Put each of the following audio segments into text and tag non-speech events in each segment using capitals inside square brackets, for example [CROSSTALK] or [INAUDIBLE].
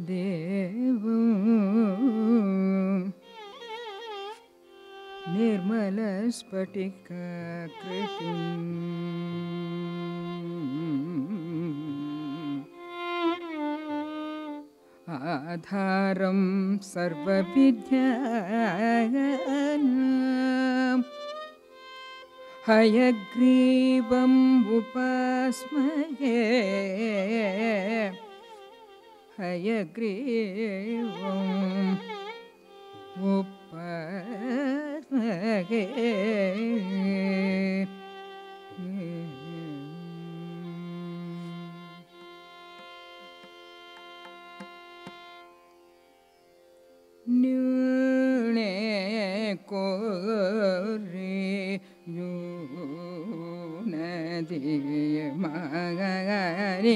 देवं निर्मलस्फटिकाकृतिम्। आधारं सर्वविद्यानाम् हयग्रीवम् उपास्मये हयग्रीवम् उपास्मये न्यूने कोरे यूनदि मगनि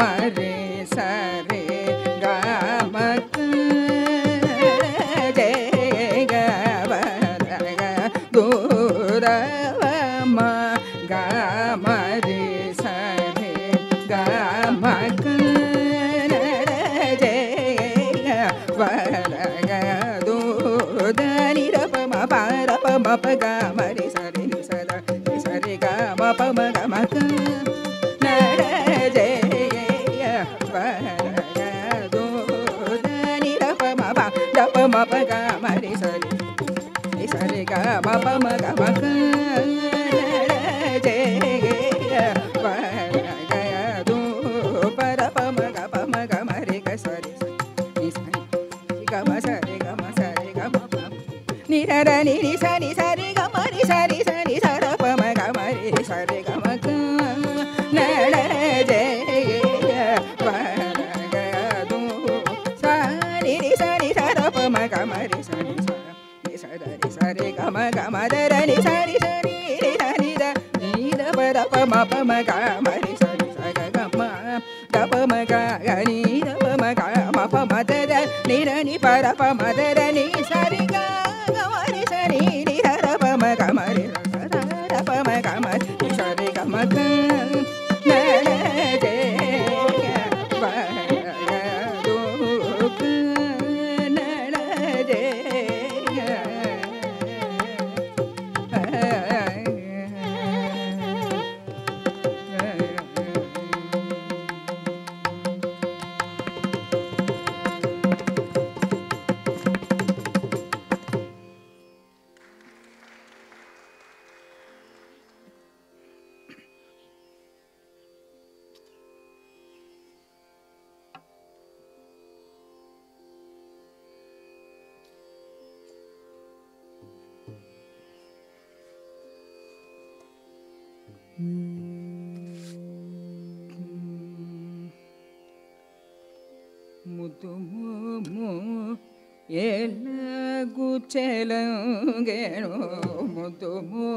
मरे ni sa ni sa ni sa sa ni sa ni sa ni pa ma ga sa ni sa ni sa da ni sa re ga ma ga da ni sa ni sa ni ni da ni da ni da pa da pa ma pa ma ga ma sa ni sa da pa ma pa ma da ni da ni pa da pa ma da da ni sa tumo ele gu chelo geno mo tumo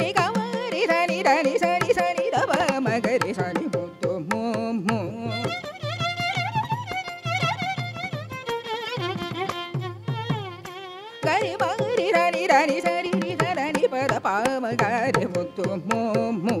ರಿ ಗ ರಿ ಧ ನಿ ಧ ನಿ ಸ ನಿ ಸ ನಿ ಧ ಬ ಮ ಗ ರಿ ಸ ನಿ ಬು ದು ಮು ಮು ಗ ರಿ ಮ ರಿ ಧ ನಿ ಧ ನಿ ಸ ರಿ ರಿ ಧ ಧ ನಿ ಪ ದ ಪ ಮ ಗ ರಿ ಬು ದು ಮು ಮು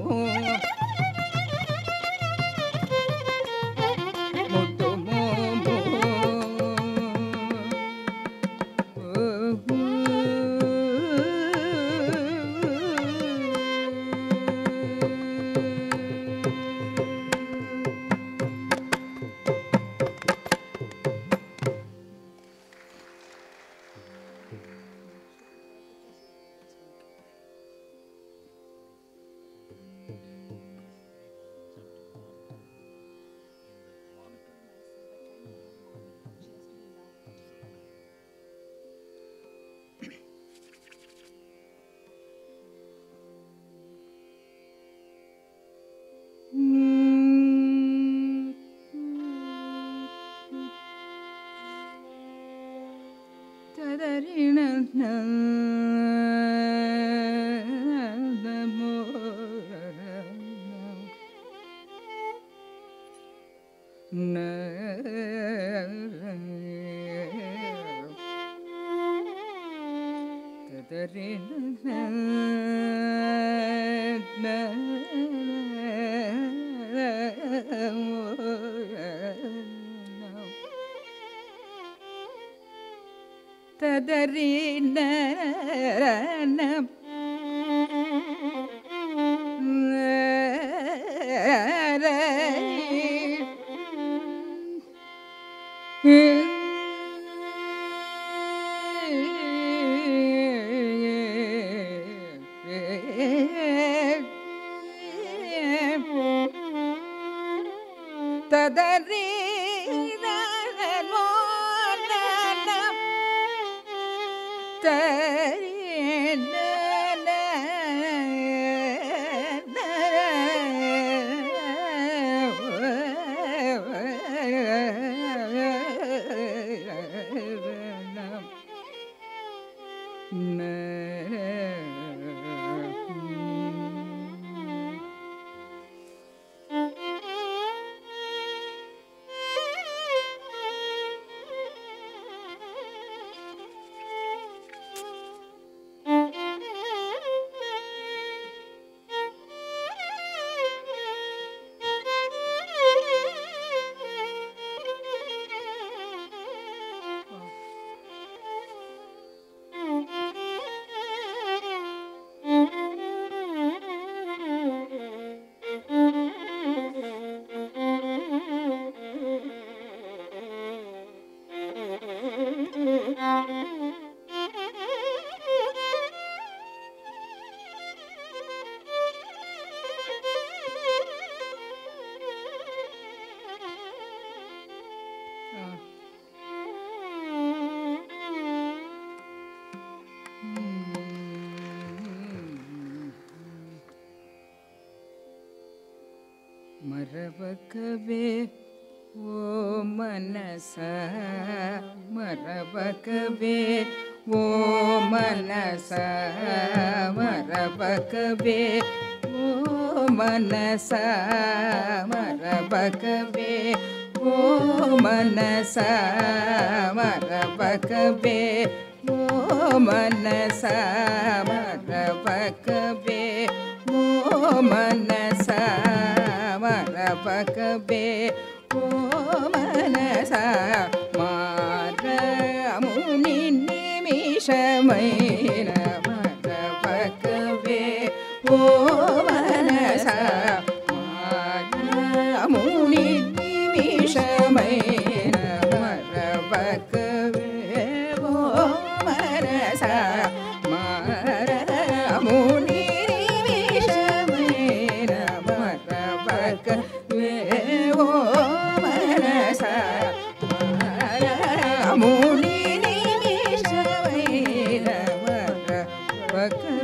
மரபக்கவே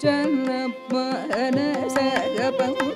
चन्न च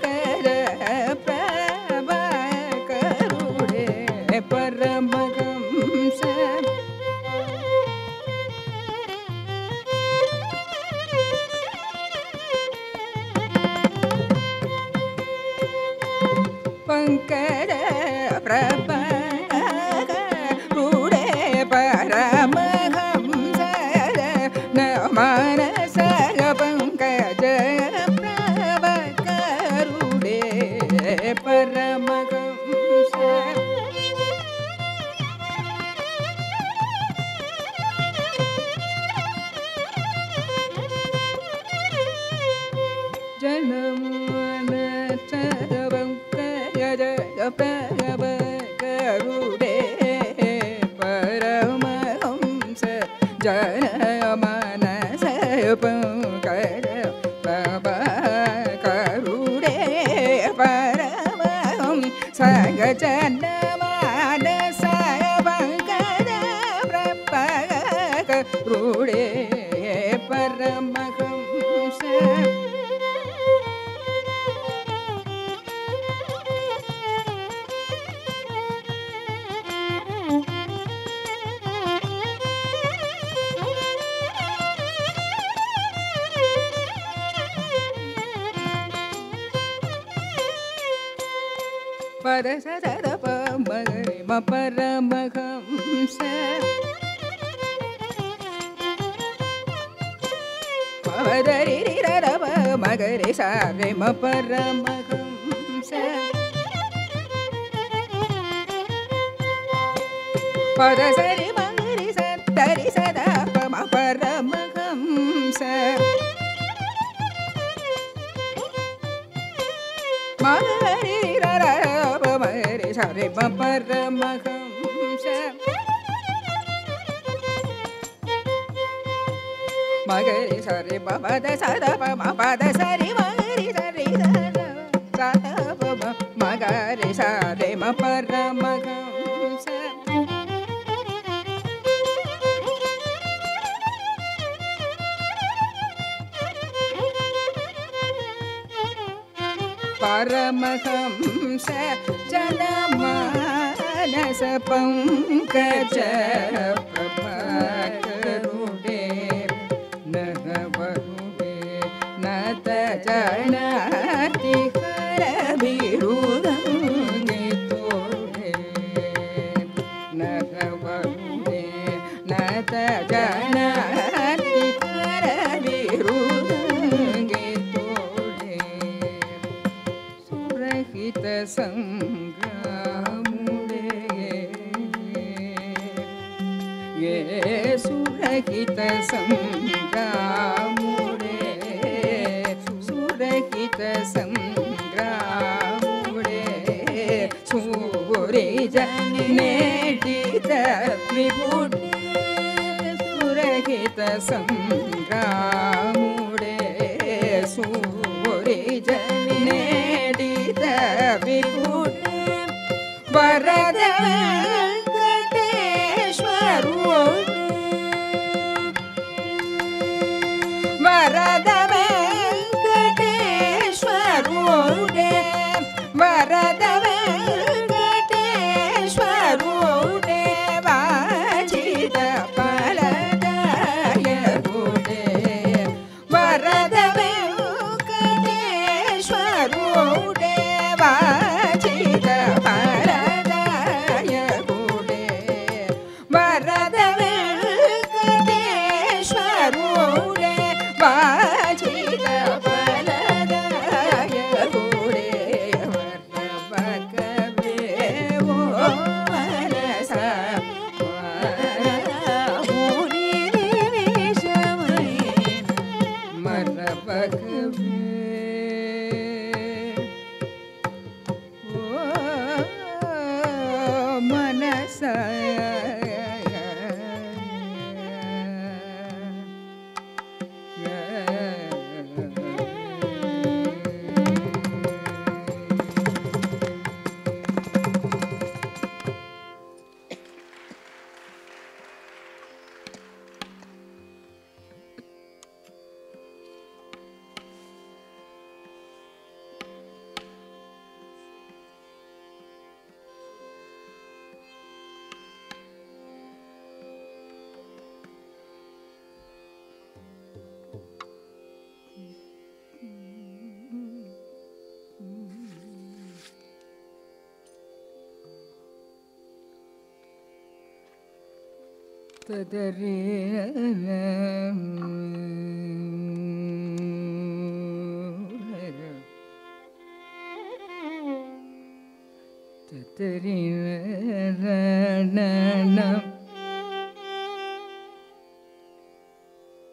Tadarinam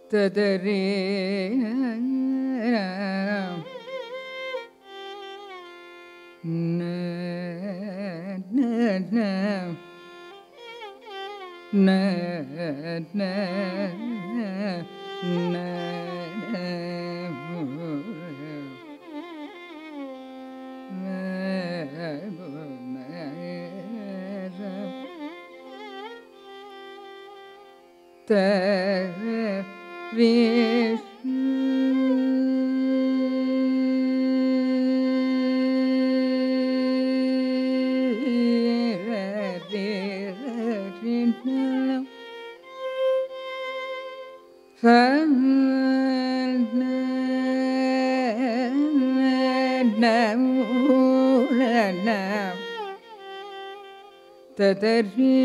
Tadarinam தரி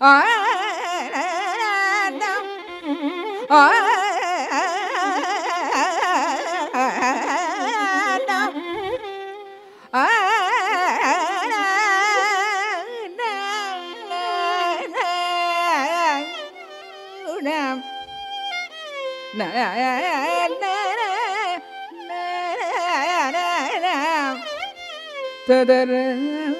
ở đâu ở đâu ở Nam Nam Nam Nam Nam Nam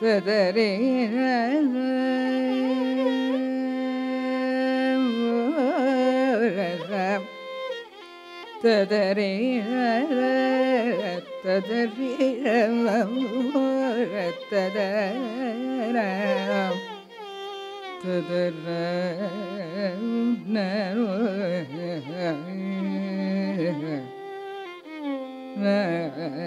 تدري تدري تدري تدري Yeah.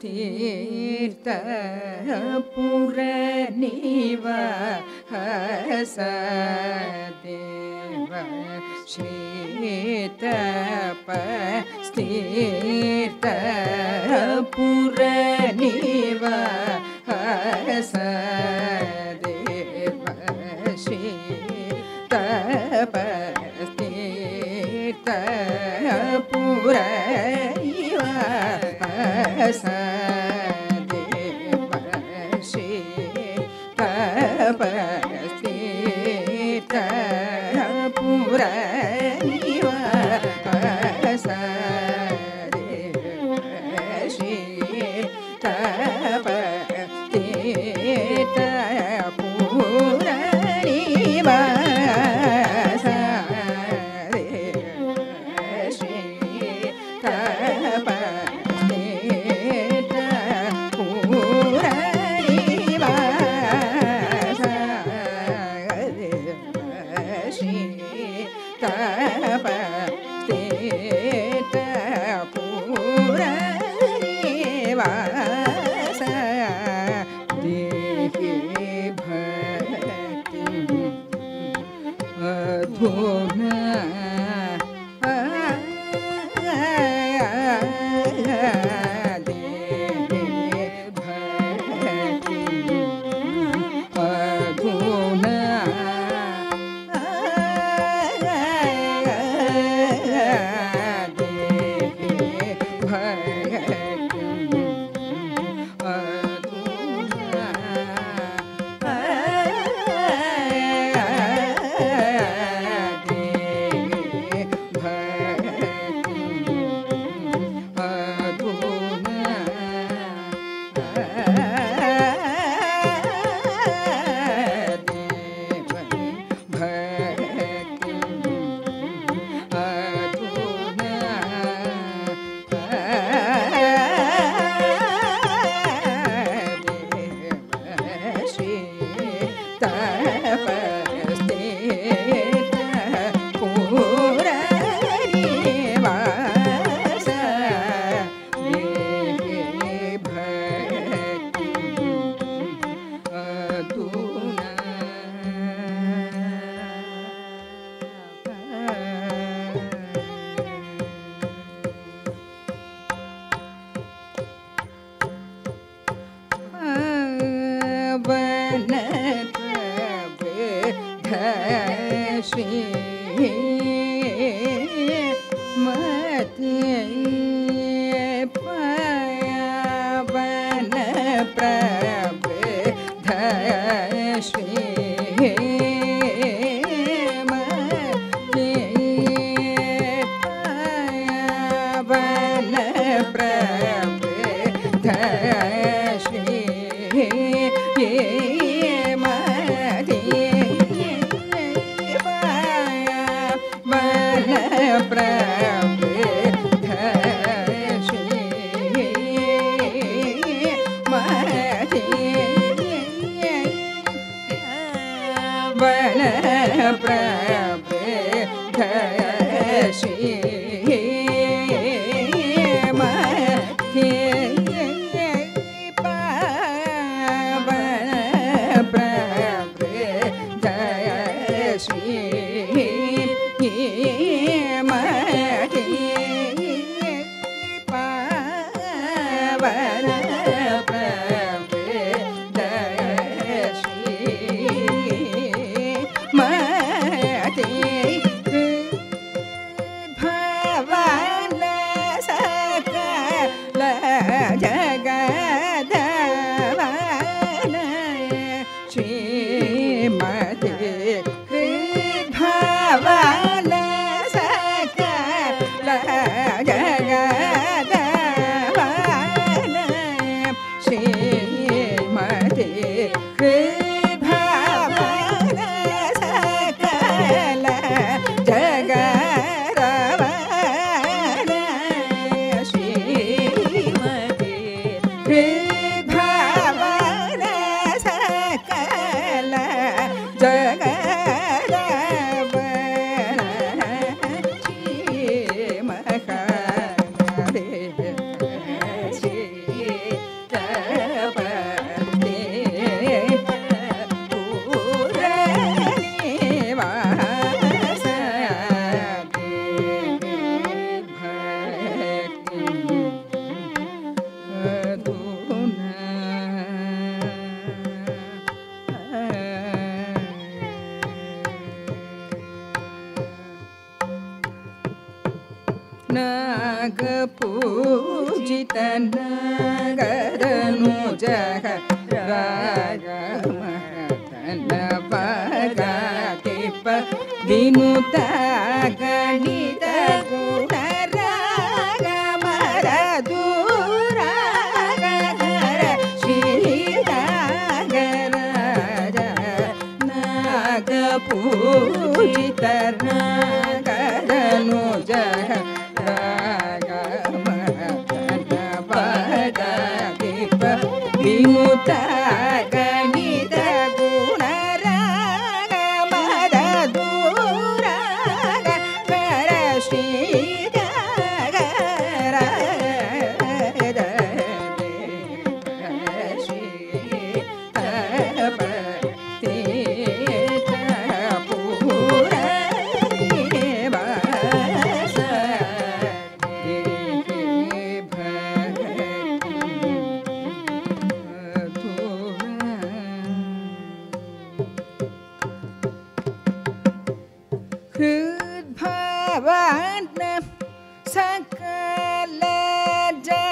தீர்த்த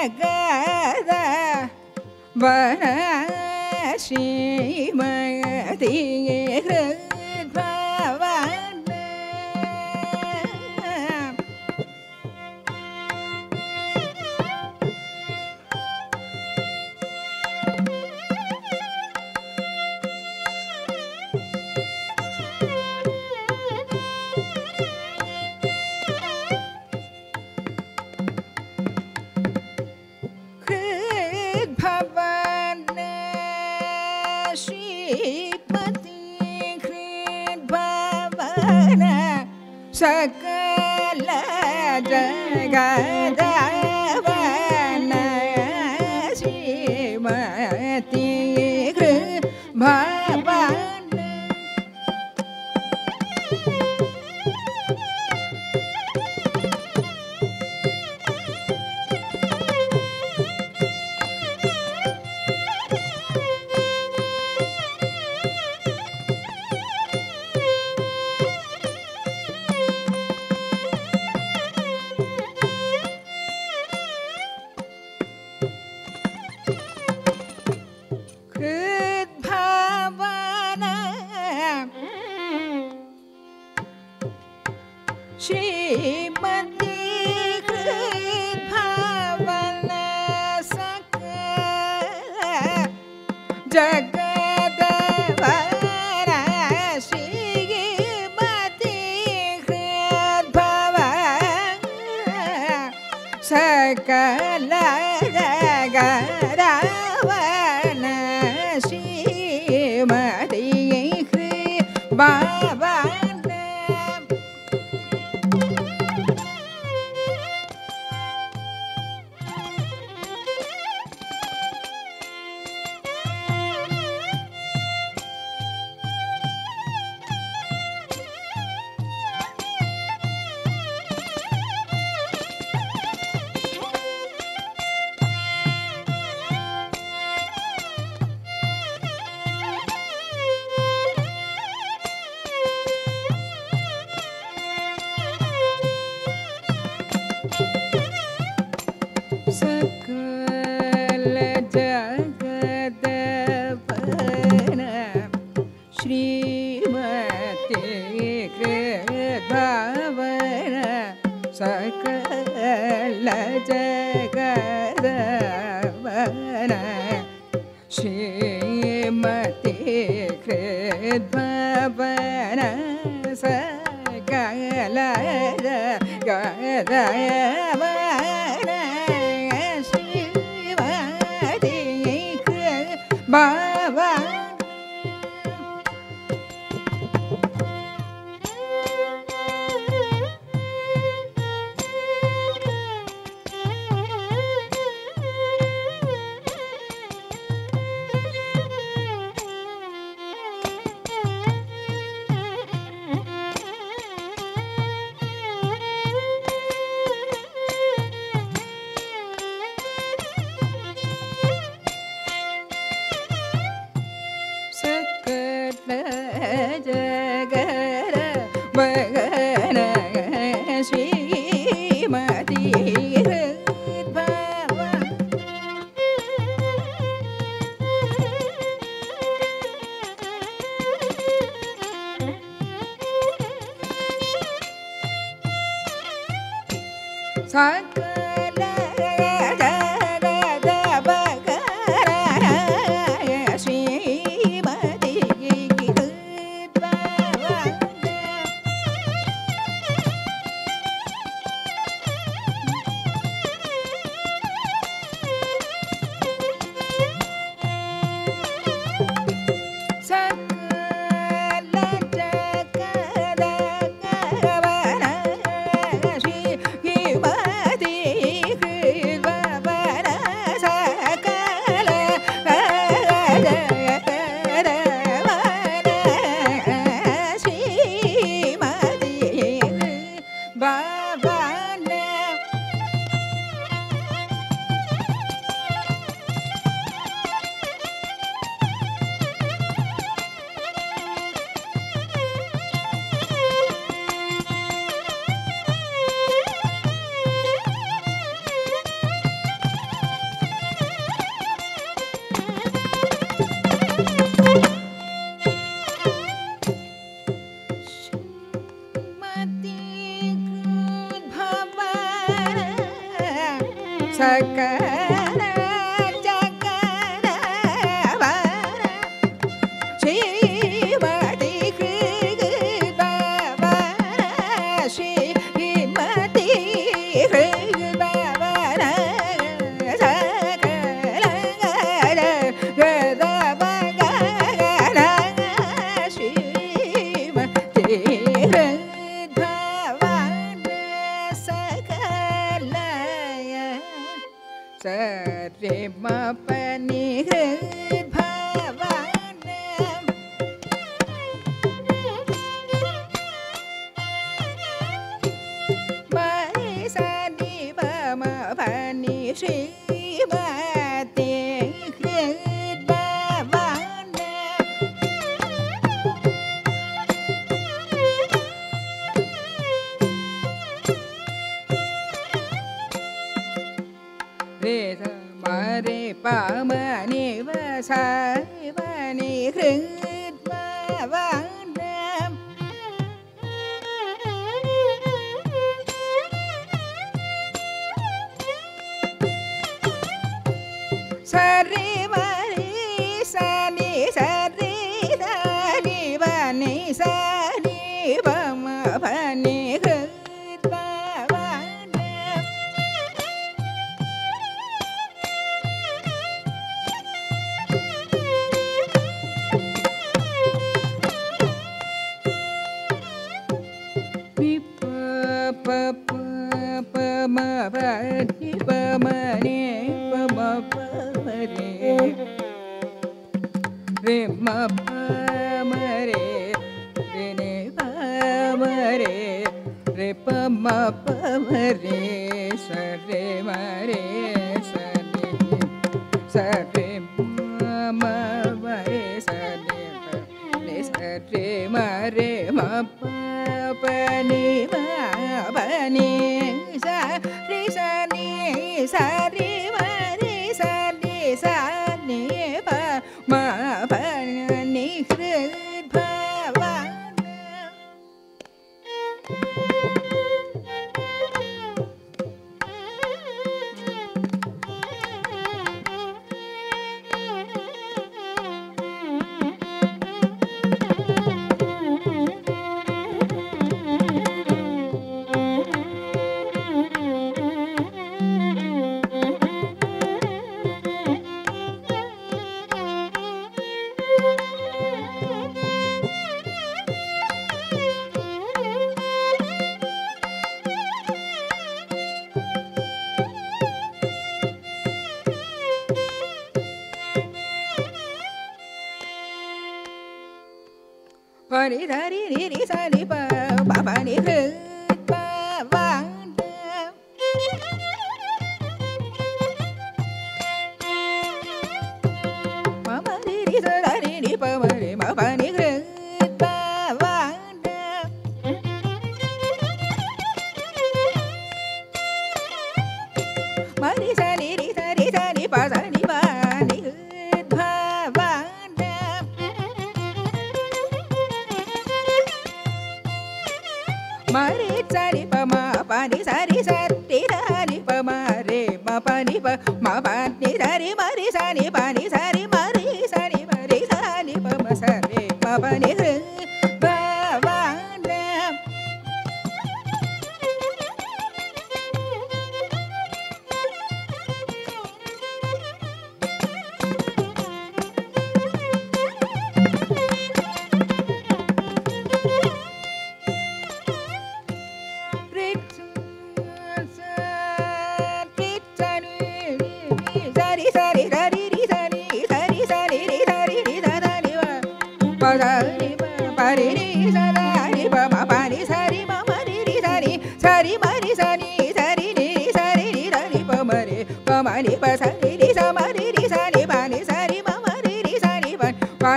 gada bana shimati hrag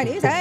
Chinese.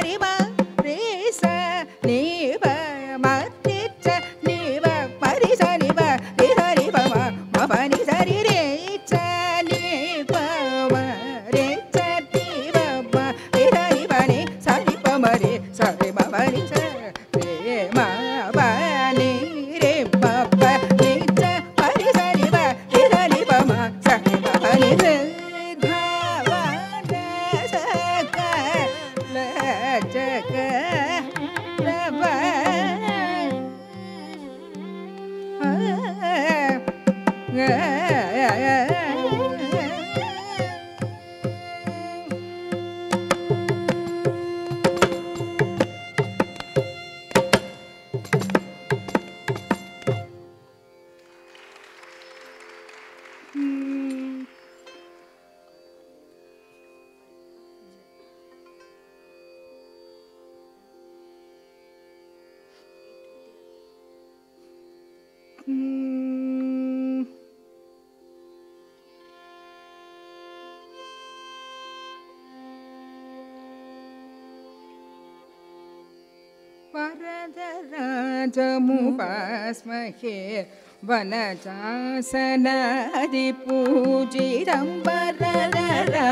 स्महे वनचासनधिपूजिरं वररा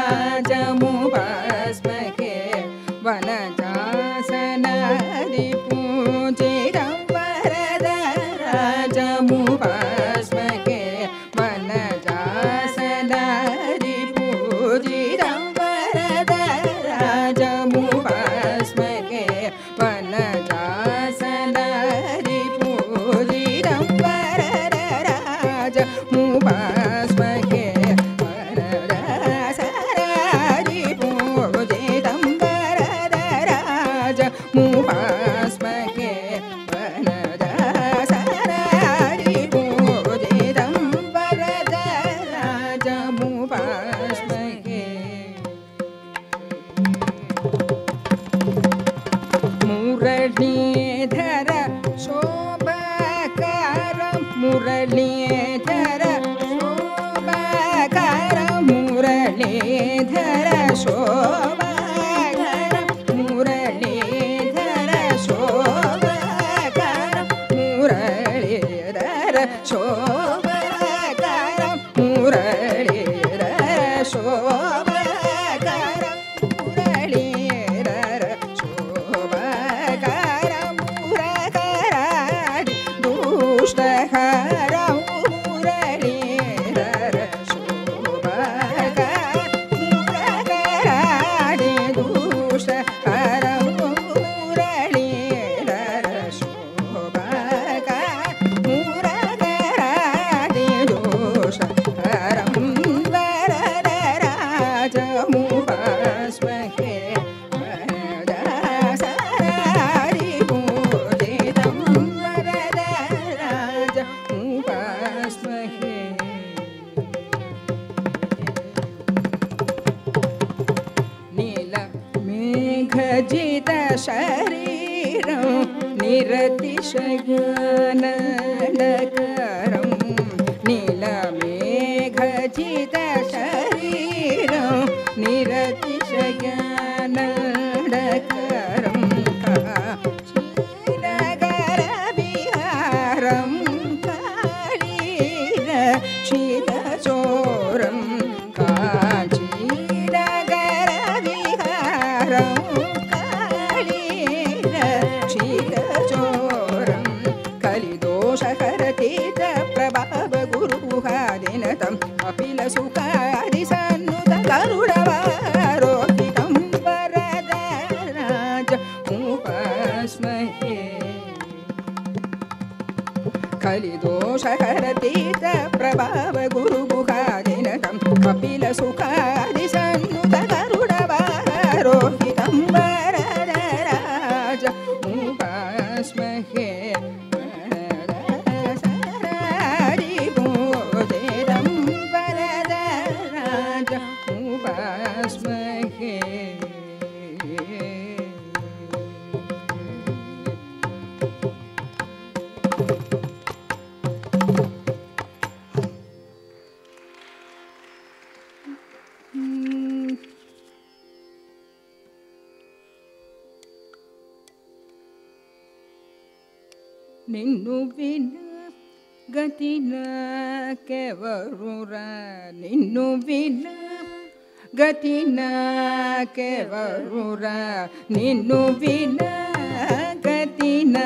ನಿನ್ನುವಿನ ಗತಿನ ಕೆವರುರ? ನಿನ್ನುವಿನ ಗತಿನ ಕೆವರುರ? ನಿನ್ನುವಿನ ಗತಿನ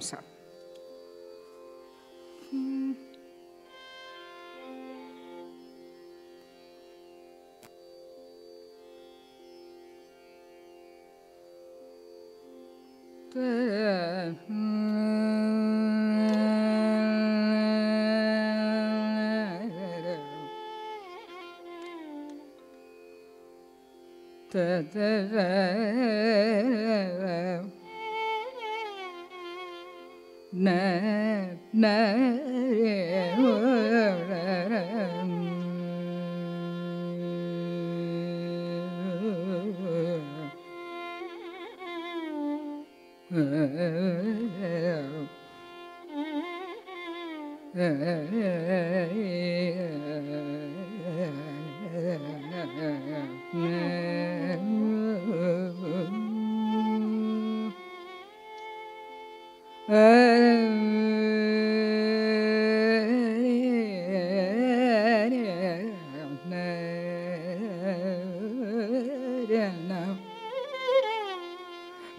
começar.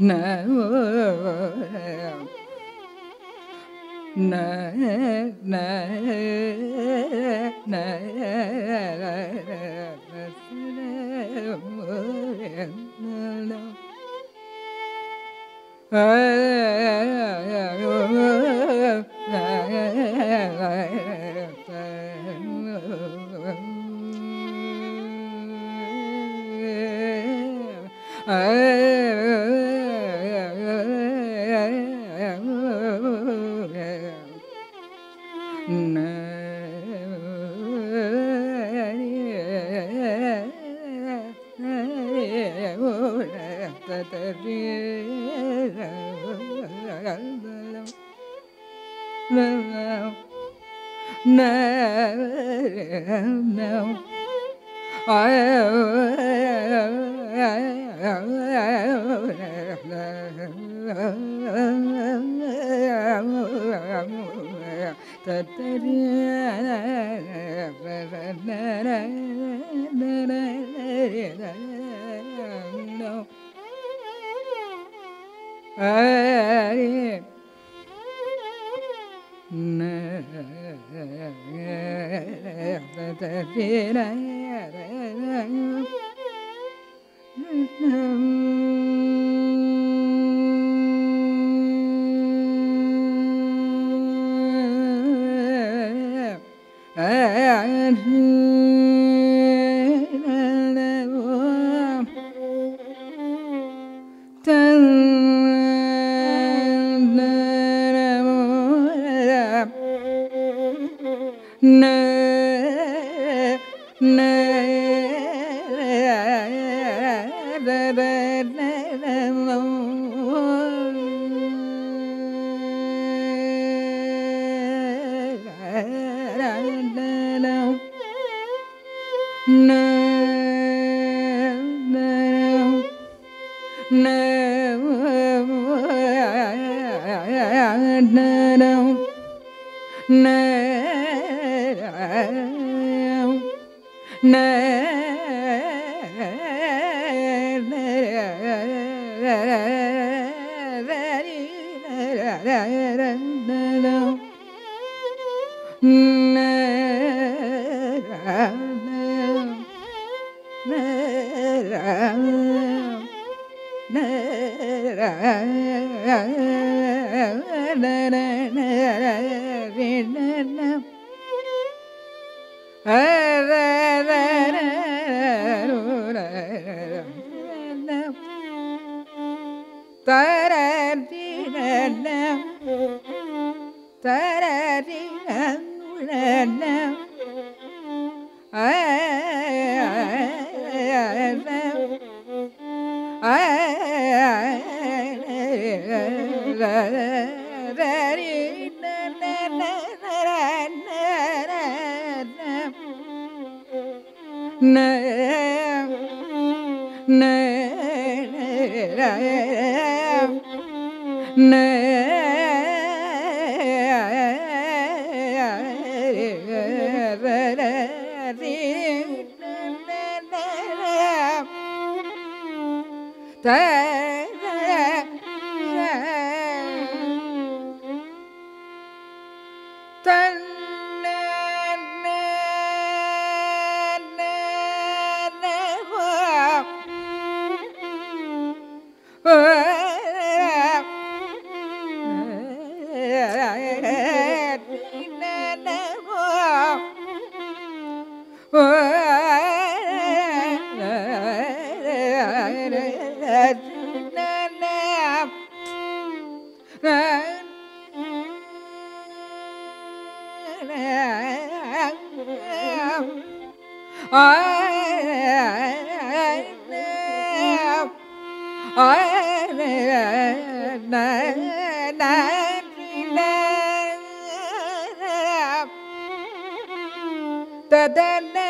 na na na Badana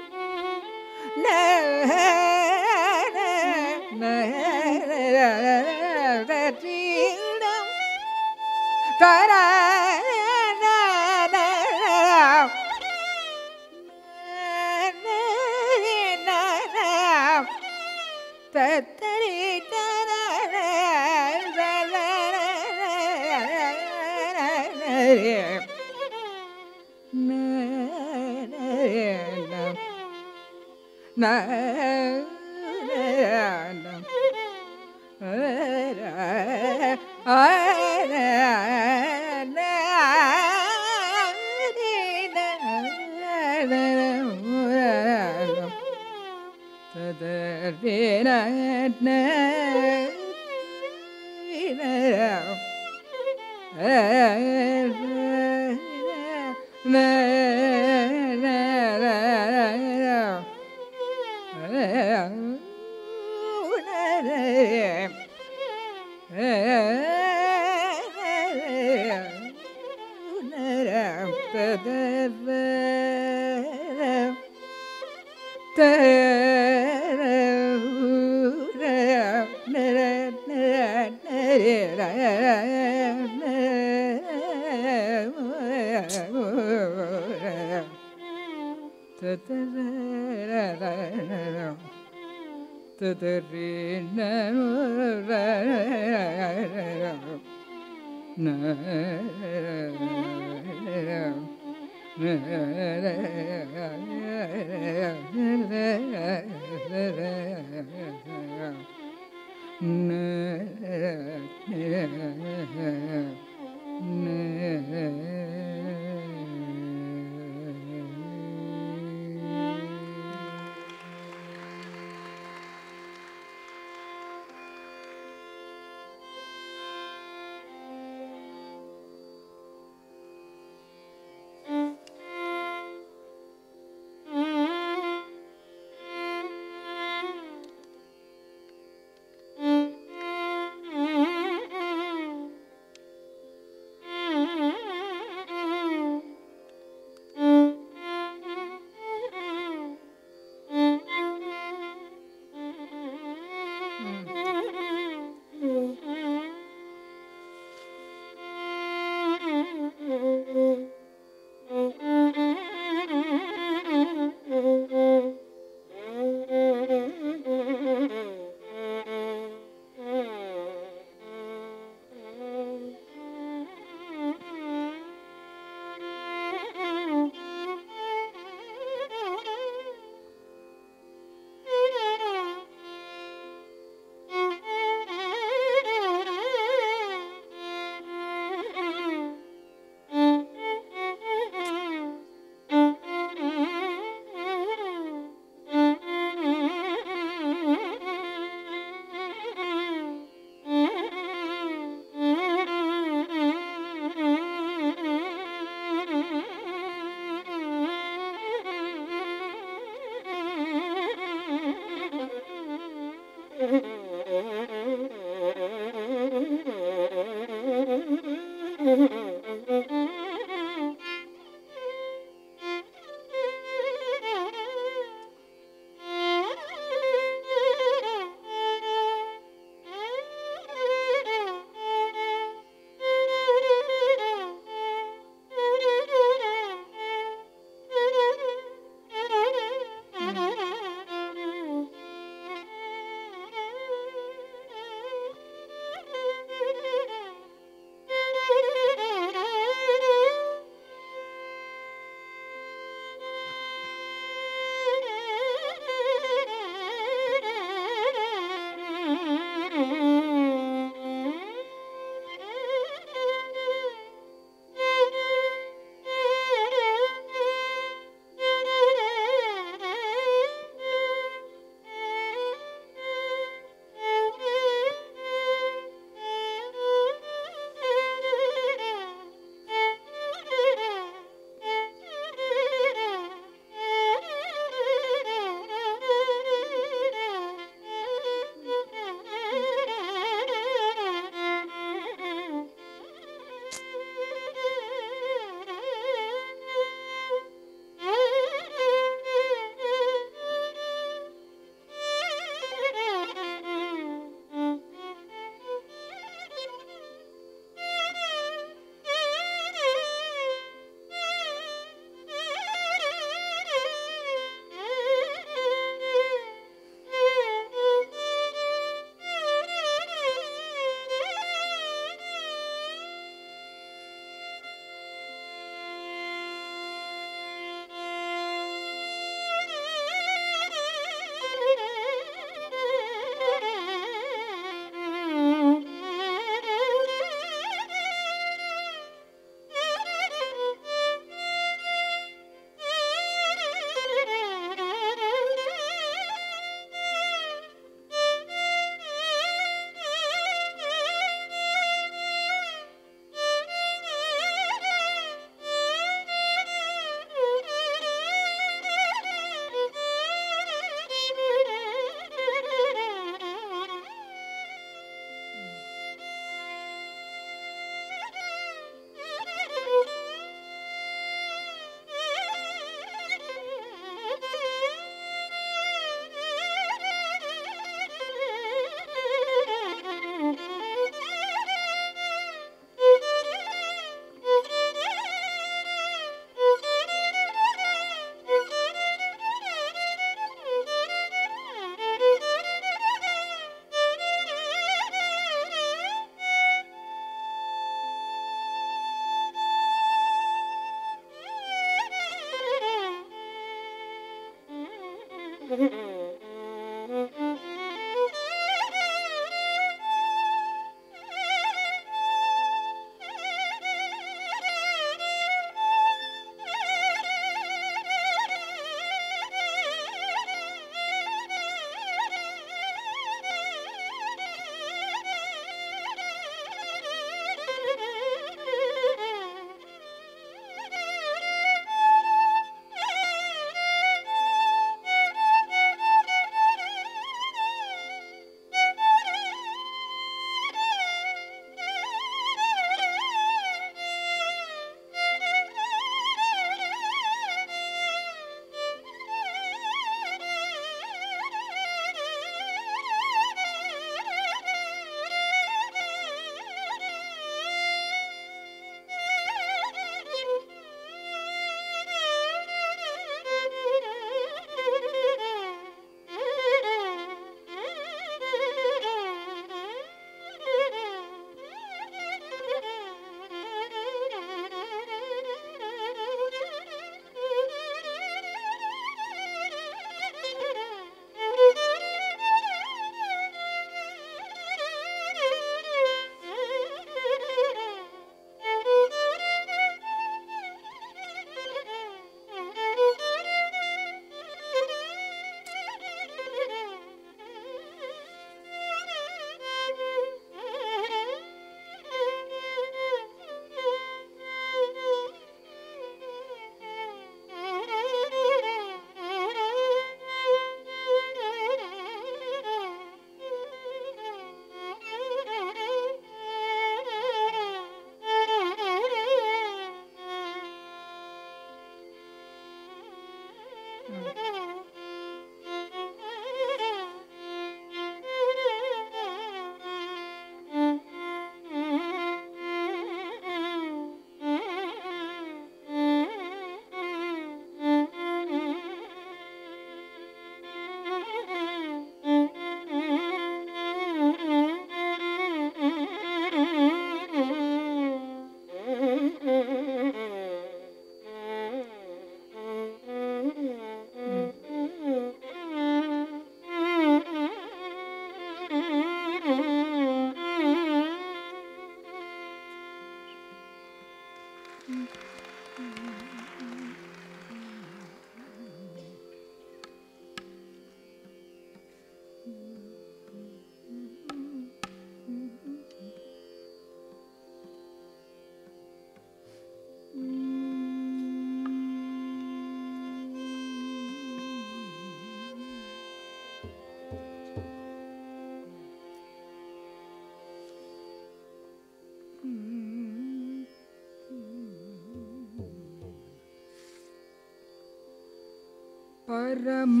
म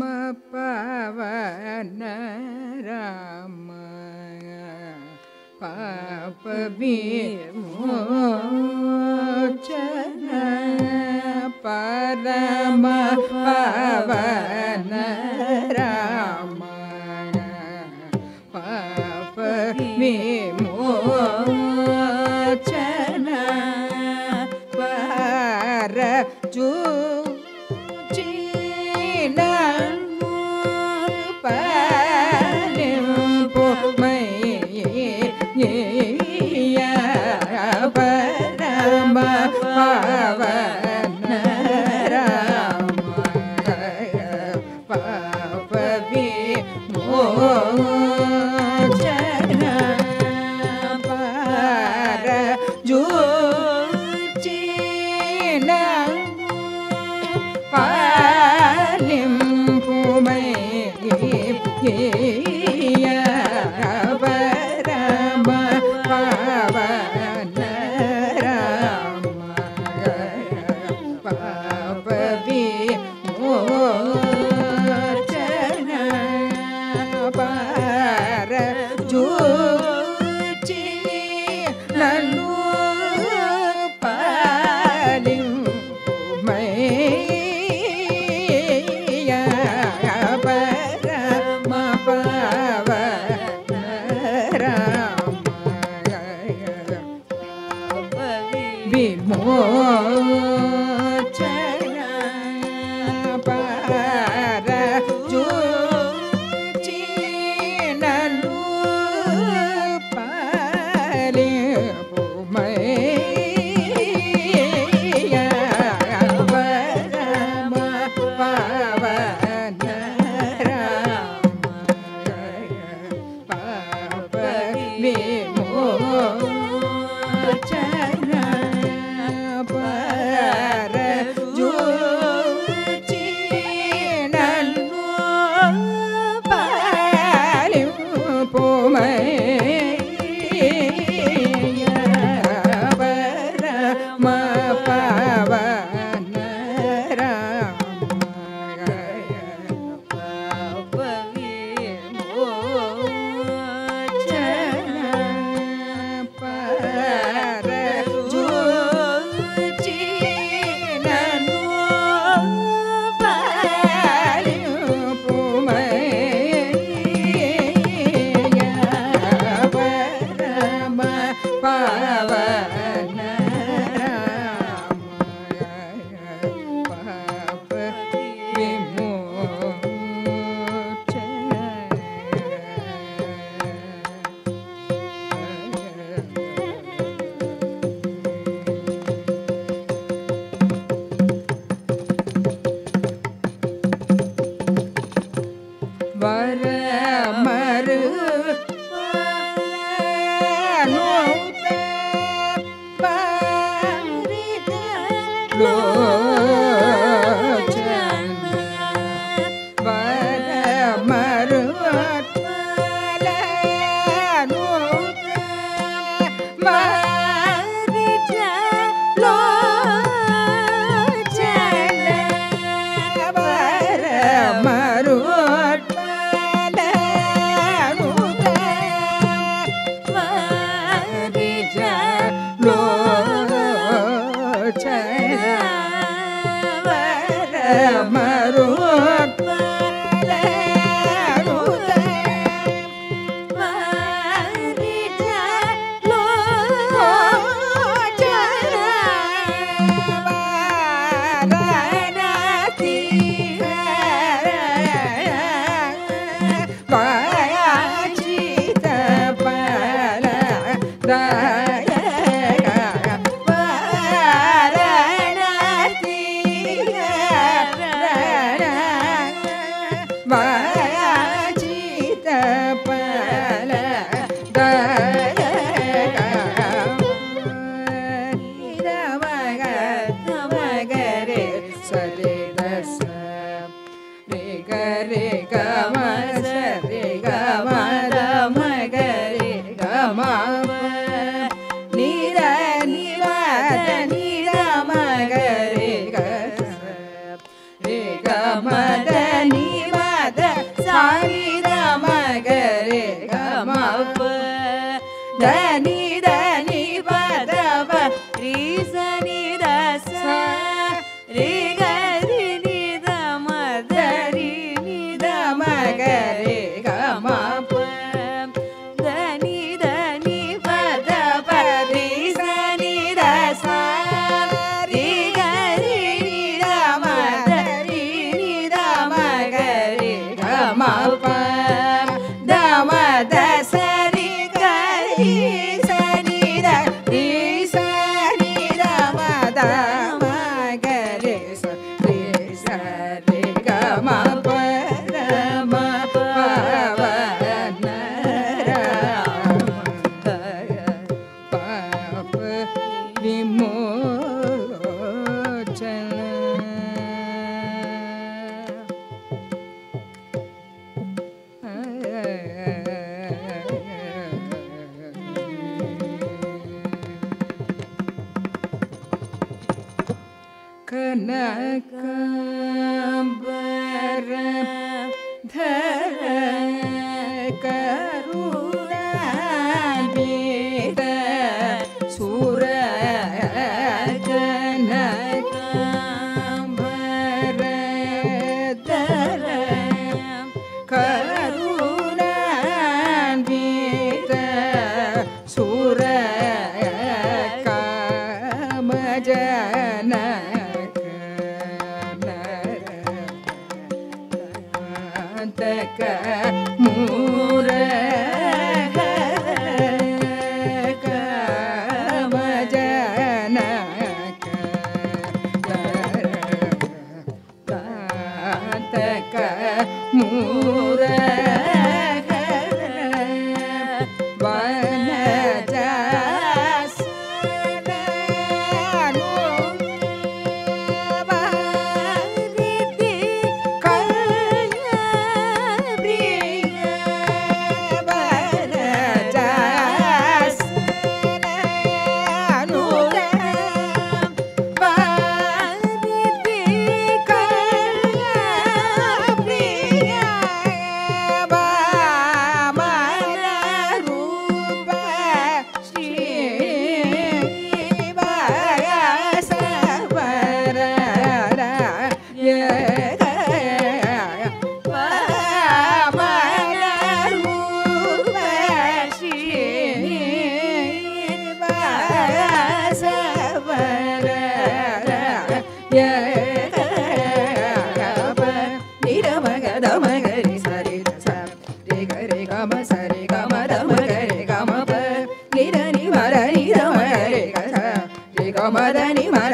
राम पपविमो च परम पव மறு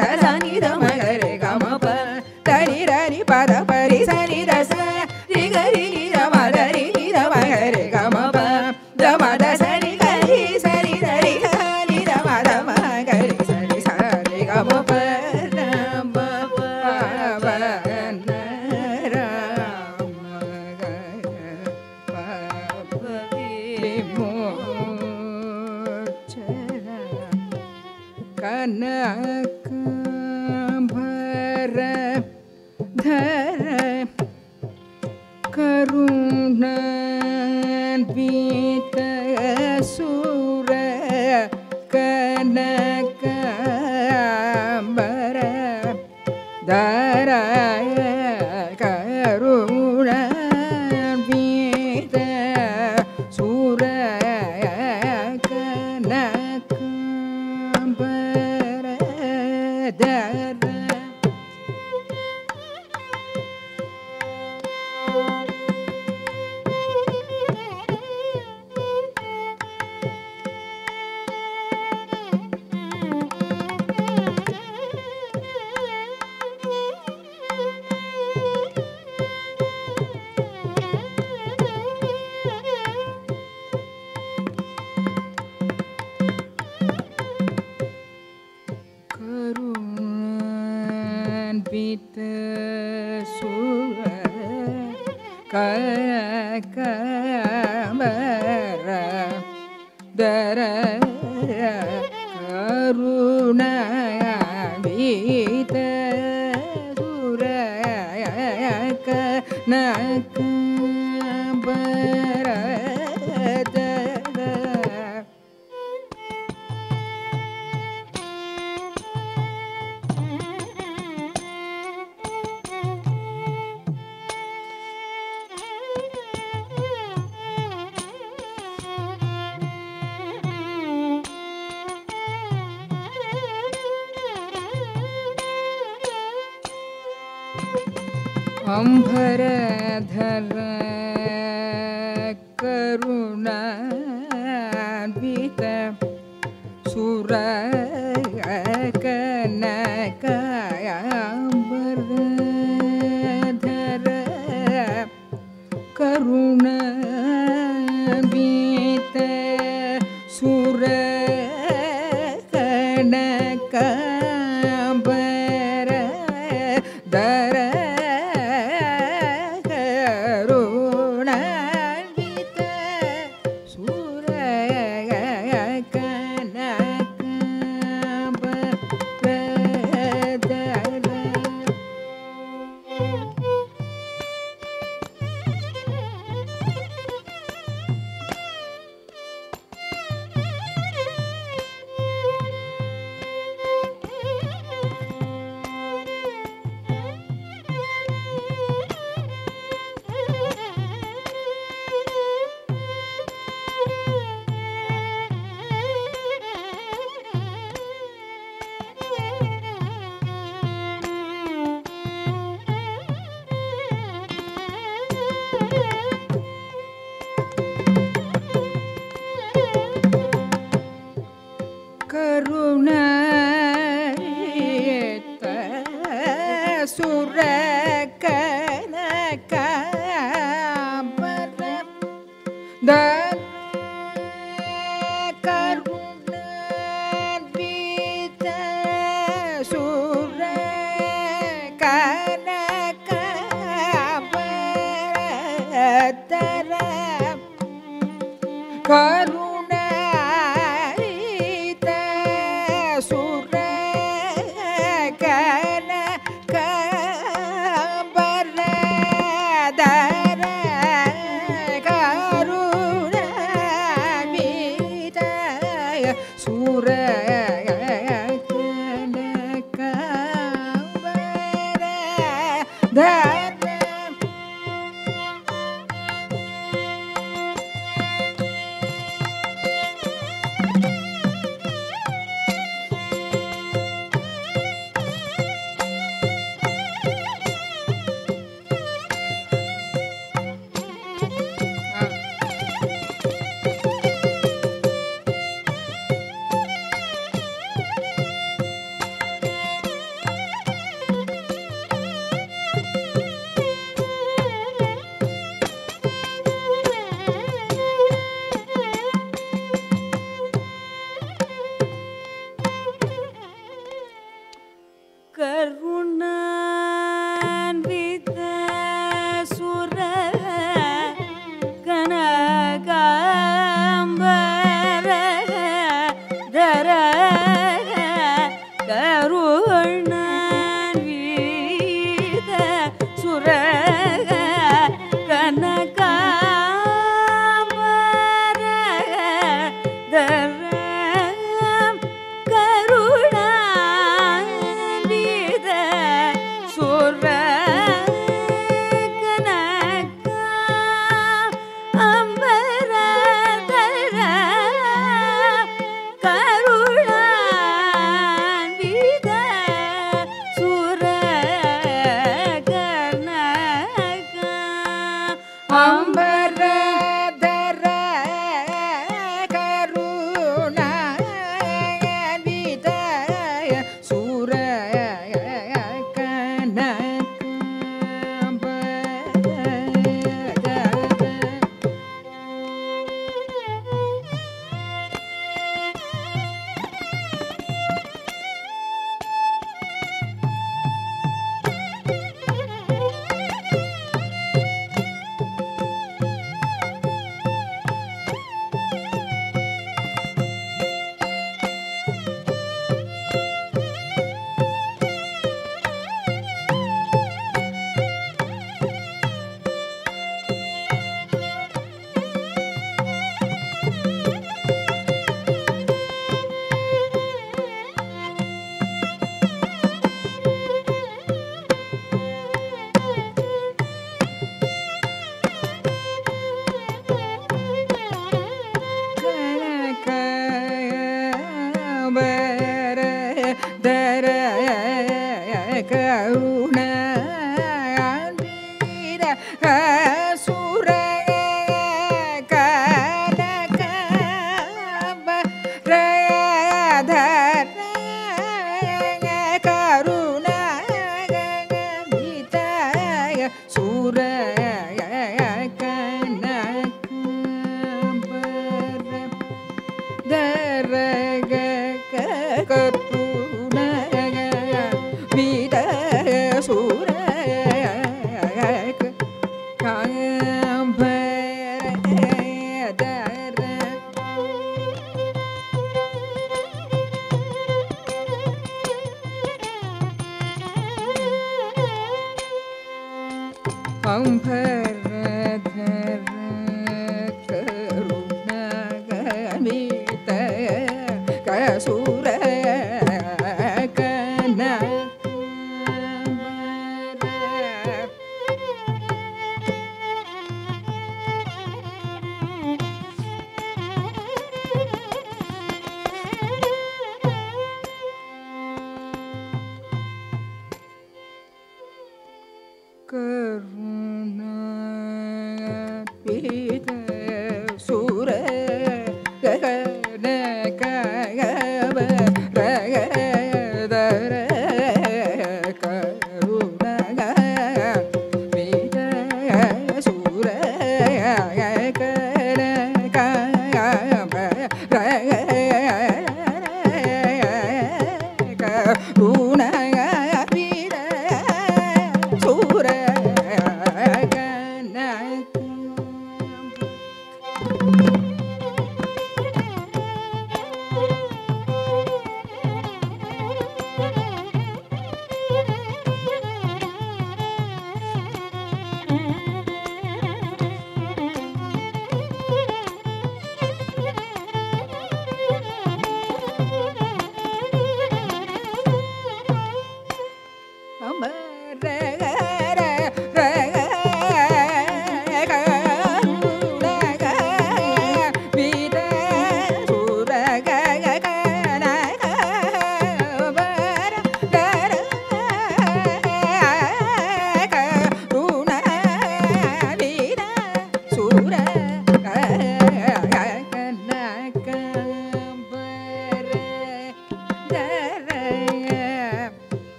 நி மர ச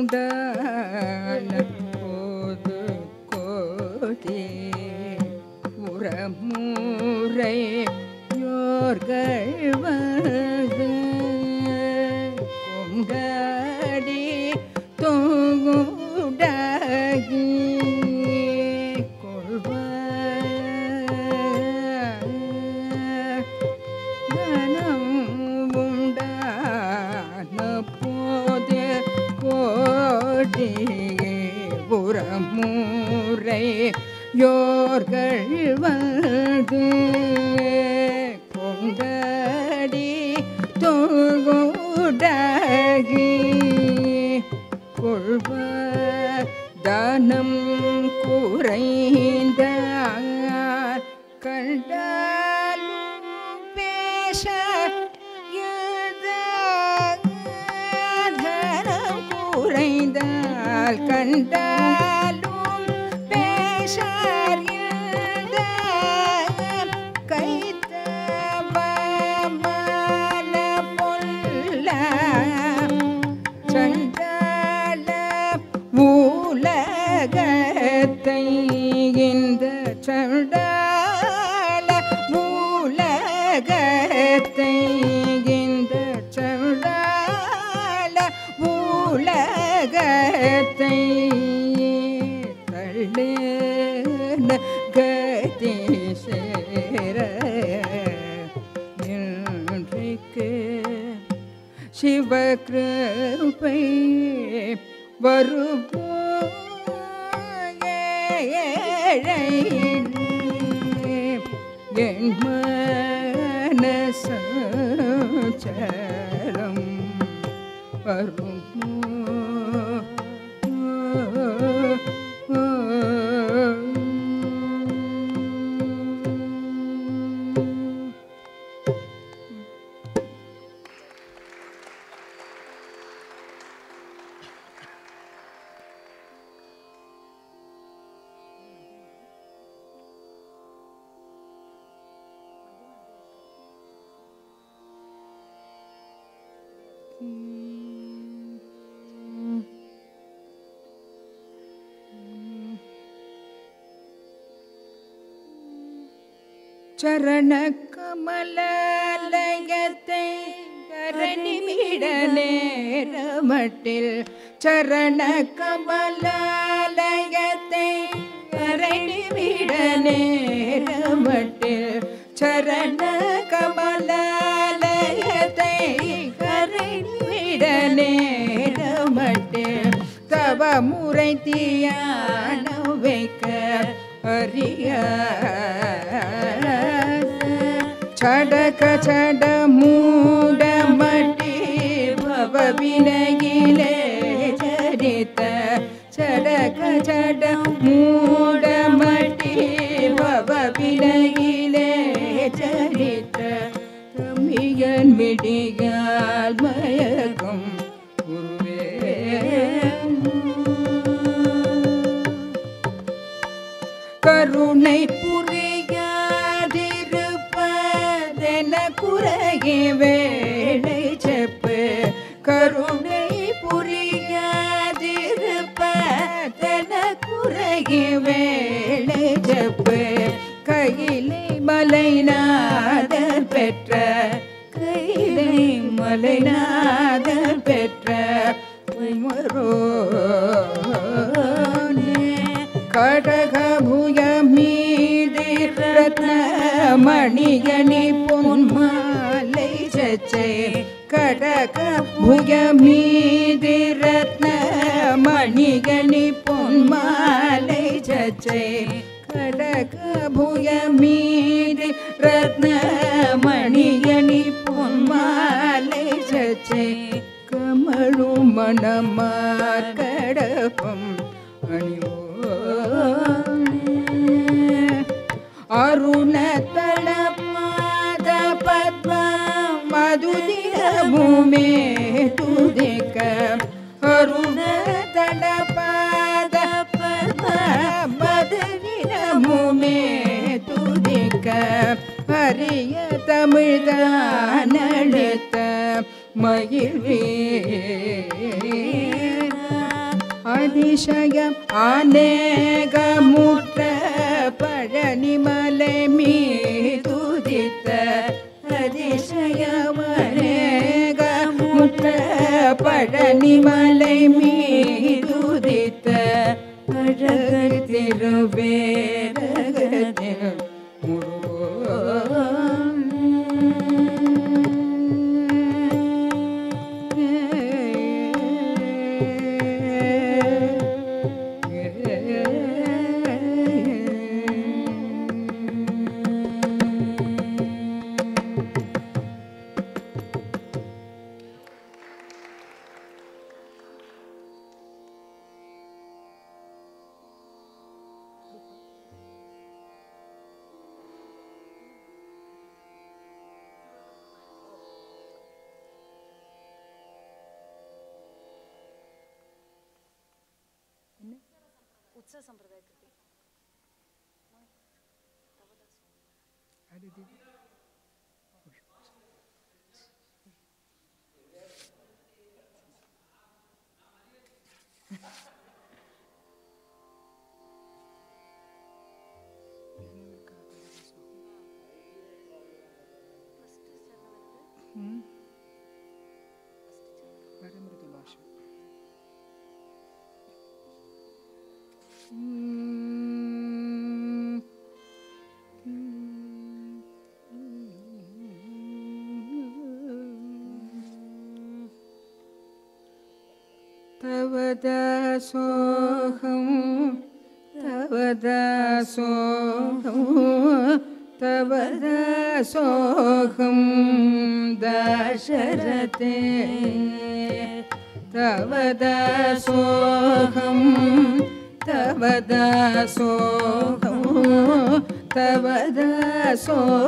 உண்டான போது கோதி உறமுறை யோர்கள் ചരണ കമലയത്തെ കരണിമിടനേരമട്ടിൽ ചരണ കമലയത്തെ കരണിമിടനേരമട്ടിൽ ചരണ കമലയത്തെ കരണിമിടനേരമട്ടിൽ തവ മുറൈ We'll be binagile அரிய தமிழ்தானழுத்த மகிழ்வே அதிசயம் அநேகமுற்ற பழனிமலை மீதுதித்த அதிசயம் அநேகமுற்ற பழனிமலை மீதுதித்த அழகத்திருவேரகத்திரு முழு So.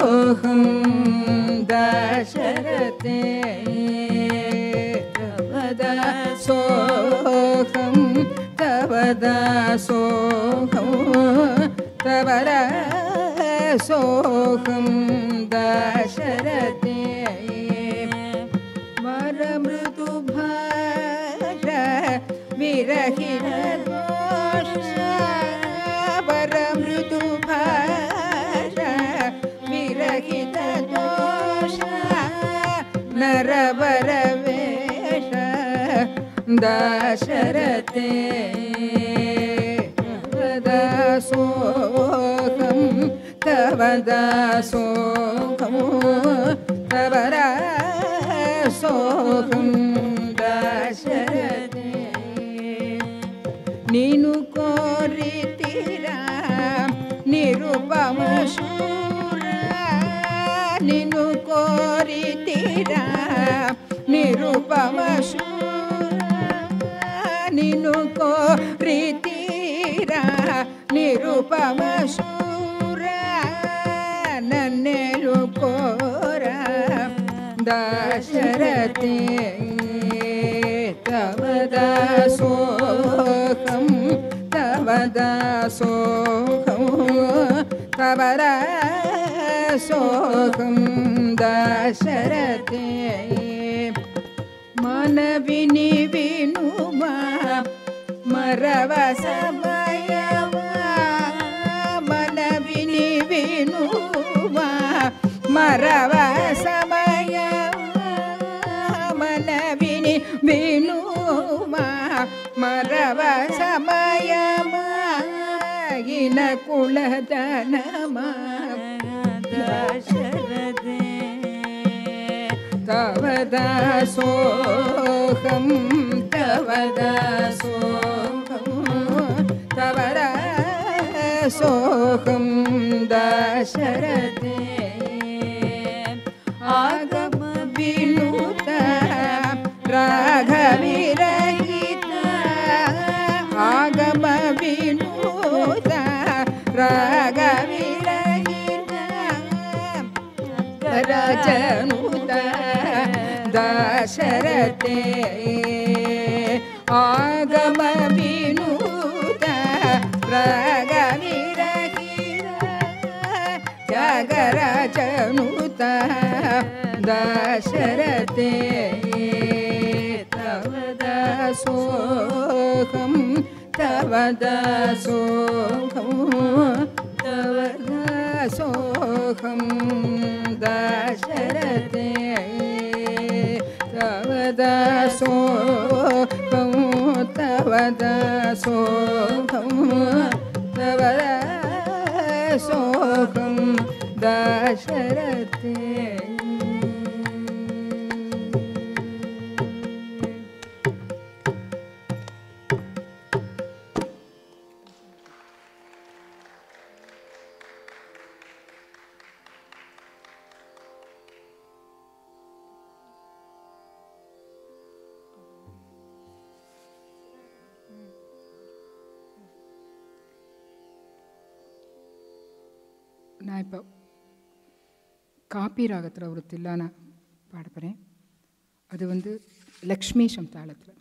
ஆகம வினூத ரகவிரகிர ஜகரஜனுத தசரதே தவத சோகம் தவத சோகம் தவத சோகம் शोभोग दशर காப்பி ராகத்தில் ஒரு தில்லான பாட அது வந்து லக்ஷ்மீஷம் தாளத்தில்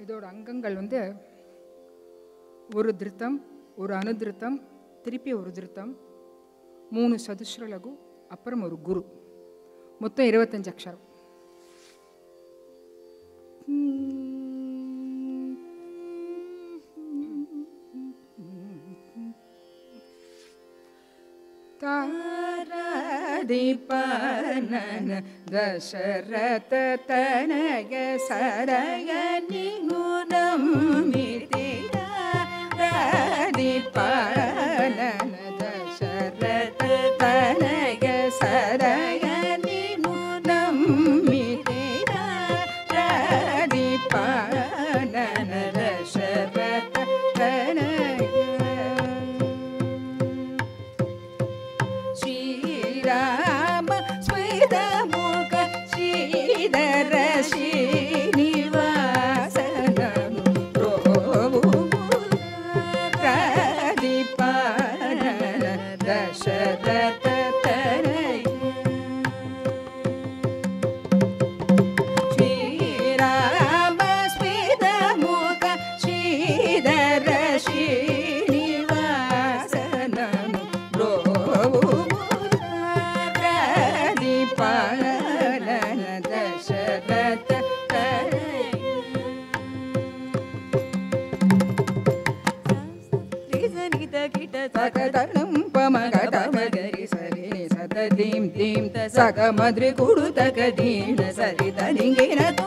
இதோட அங்கங்கள் வந்து ஒரு திருத்தம் ஒரு அனுதிருத்தம் திருப்பி ஒரு திருத்தம் மூணு சதுஸ்ர லகு அப்புறம் ஒரு குரு மொத்தம் இருபத்தஞ்சு அக்ஷரம் தாரதிபனன தசரத தனய சரய நிகுணம் सकमद्रि कुडु तेन सरिता लिङ्गेन तु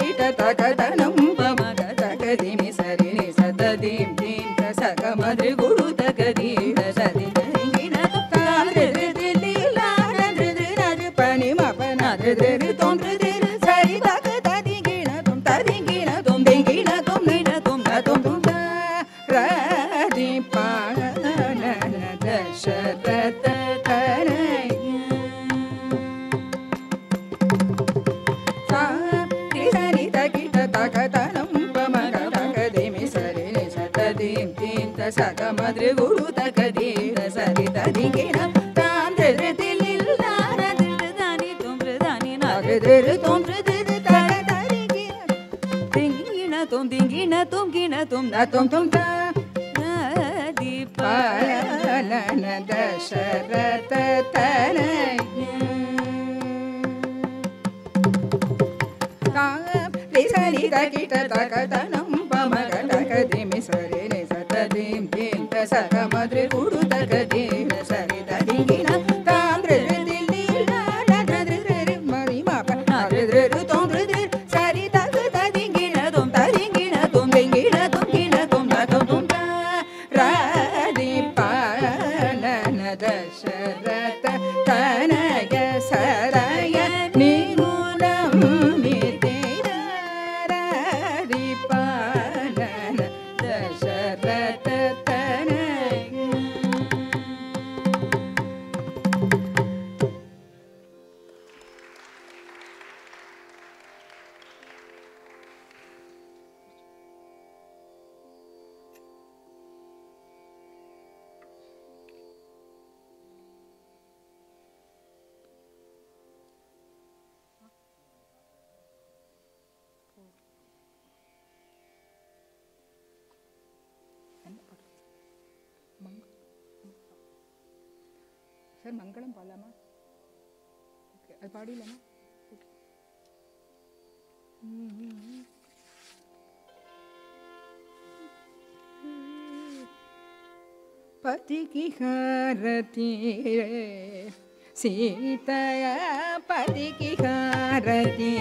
कीट तं Ta-tum-tum-tum. சார் மங்களம் பாடலாமா? ஓகே அது பாடிலாமா ஓகே பதிகிஹாரதி சீதய பதிகிஹாரதி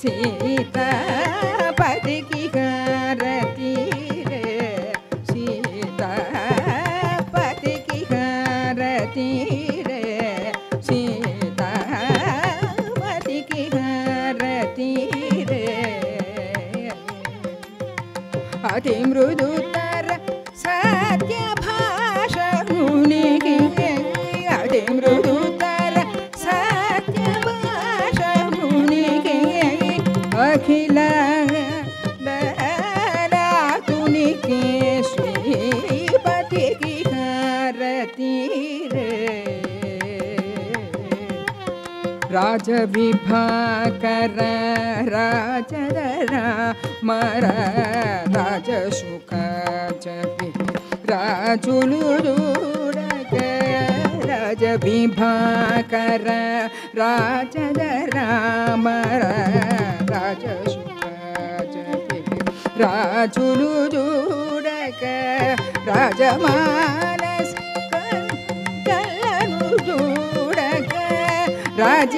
சீதய राज विभाकर, राज मर राज सुख जपि। राजुलुडक राज विभाकर, राज रामर, राज सुख जपि। राजुलुडक rajma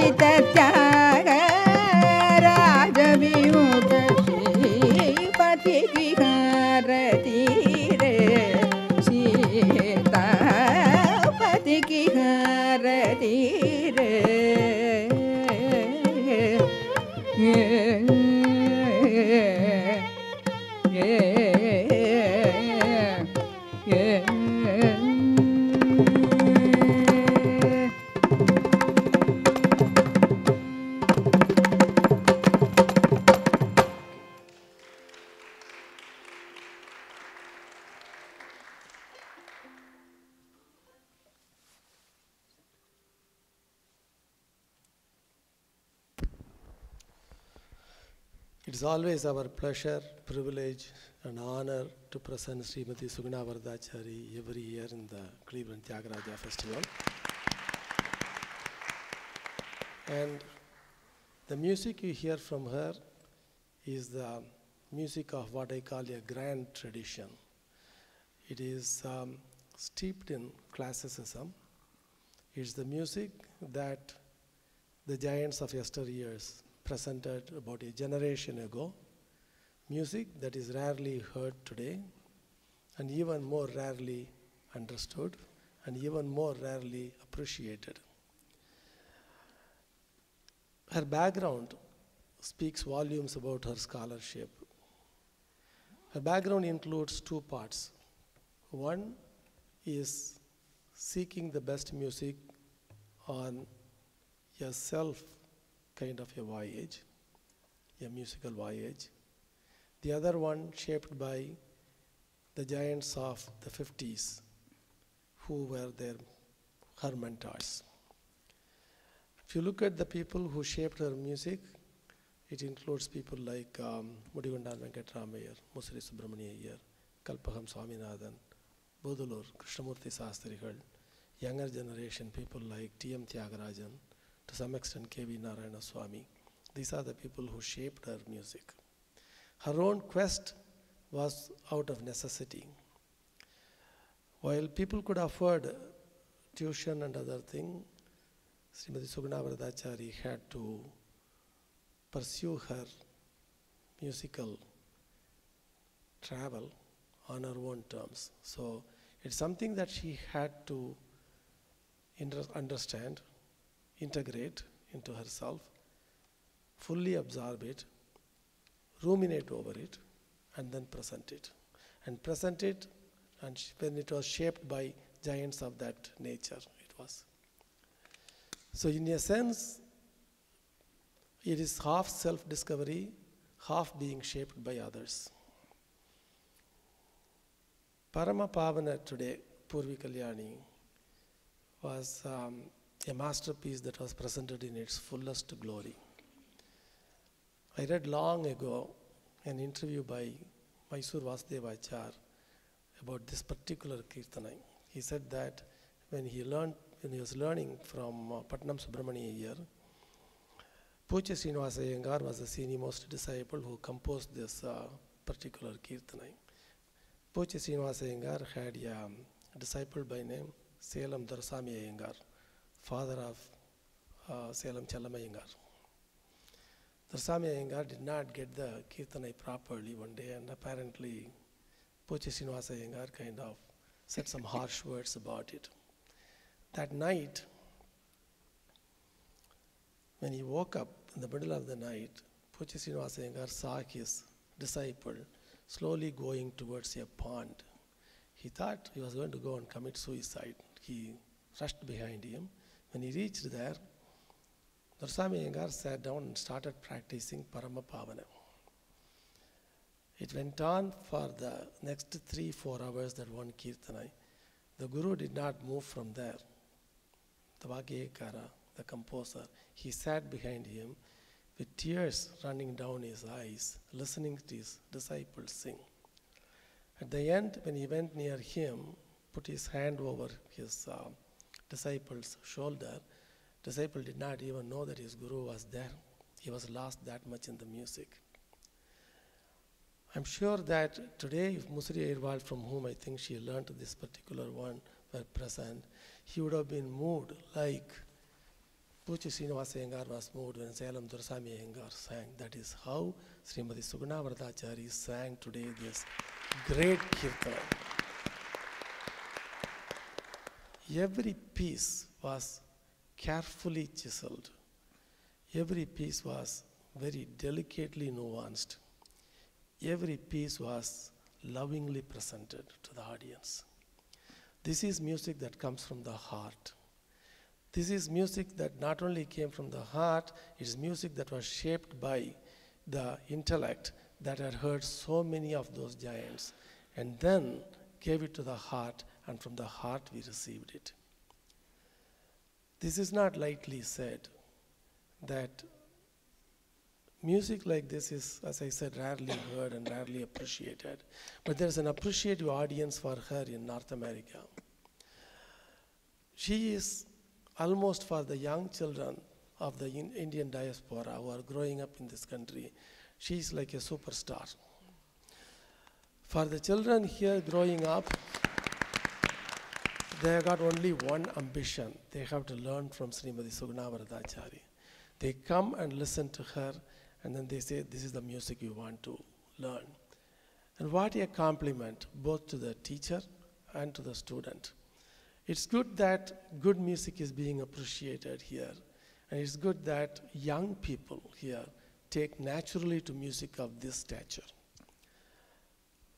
ರಾಜಿತ always our pleasure, privilege, and honor to present Srimati Sugna Vardachari every year in the Cleveland Tyagaraja Festival. And the music you hear from her is the music of what I call a grand tradition. It is um, steeped in classicism. It's the music that the giants of yesteryears presented about a generation ago. Music that is rarely heard today and even more rarely understood and even more rarely appreciated. Her background speaks volumes about her scholarship. Her background includes two parts. One is seeking the best music on yourself kind of a voyage, a musical voyage. The other one shaped by the giants of the 50s who were their her mentors. If you look at the people who shaped her music, it includes people like um, Mudigundan Venkatramaiyer, Musri Subramania Iyer, Kalpaham Swaminathan, Budulur, Krishnamurti Sastrigal, younger generation people like T.M. Tyagarajan, to some extent K.V. Narayana Swami. These are the people who shaped her music. Her own quest was out of necessity. While people could afford tuition and other thing, Srimati Sugna Varadachari had to pursue her musical travel on her own terms. So it's something that she had to understand, integrate into herself, fully absorb it, ruminate over it, and then present it. And present it, and when it was shaped by giants of that nature, it was. So, in a sense, it is half self discovery, half being shaped by others. Parama Pavana today, Purvi Kalyani, was um, a masterpiece that was presented in its fullest glory. I read long ago an interview by Mysore Vasudevachar about this particular Kirtana. He said that when he learned, when he was learning from uh, Patnam Subramania Iyer, Pucha Srinivasa was the senior most disciple who composed this uh, particular Kirtana. Pucha Srinivasa had a um, disciple by name Salem Iyengar, father of uh, Salem. Darsami Iyengar did not get the Kirtanai properly one day and apparently Pucha Srinivasa Iyengar kind of said some harsh words about it. That night, when he woke up in the middle of the night, Pucha Srinivasa Iyengar saw his disciple slowly going towards a pond. He thought he was going to go and commit suicide. He rushed behind him. When he reached there, Darsami Iyengar sat down and started practicing Paramapavana. It went on for the next three, four hours, that one Kirtanai. The Guru did not move from there. The Vagyekara, the composer, he sat behind him with tears running down his eyes, listening to his disciples sing. At the end, when he went near him, put his hand over his uh, disciple's shoulder, disciple did not even know that his guru was there. He was lost that much in the music. I'm sure that today, if Musri Airwal, from whom I think she learned this particular one, were present, he would have been moved like Puchi Srinivasa Iyengar was moved when Salem Dursami Iyengar sang. That is how Srimati Suguna Vardachari sang today this great kirtana. Every piece was carefully chiseled. Every piece was very delicately nuanced. Every piece was lovingly presented to the audience. This is music that comes from the heart. This is music that not only came from the heart, it is music that was shaped by the intellect that had heard so many of those giants and then gave it to the heart, and from the heart we received it. This is not lightly said that music like this is, as I said, rarely heard and rarely appreciated. But there's an appreciative audience for her in North America. She is almost for the young children of the in Indian diaspora who are growing up in this country, she is like a superstar. For the children here growing up, they have got only one ambition. They have to learn from Srimati Sugna Varadachari. They come and listen to her, and then they say, This is the music you want to learn. And what a compliment both to the teacher and to the student. It's good that good music is being appreciated here, and it's good that young people here take naturally to music of this stature.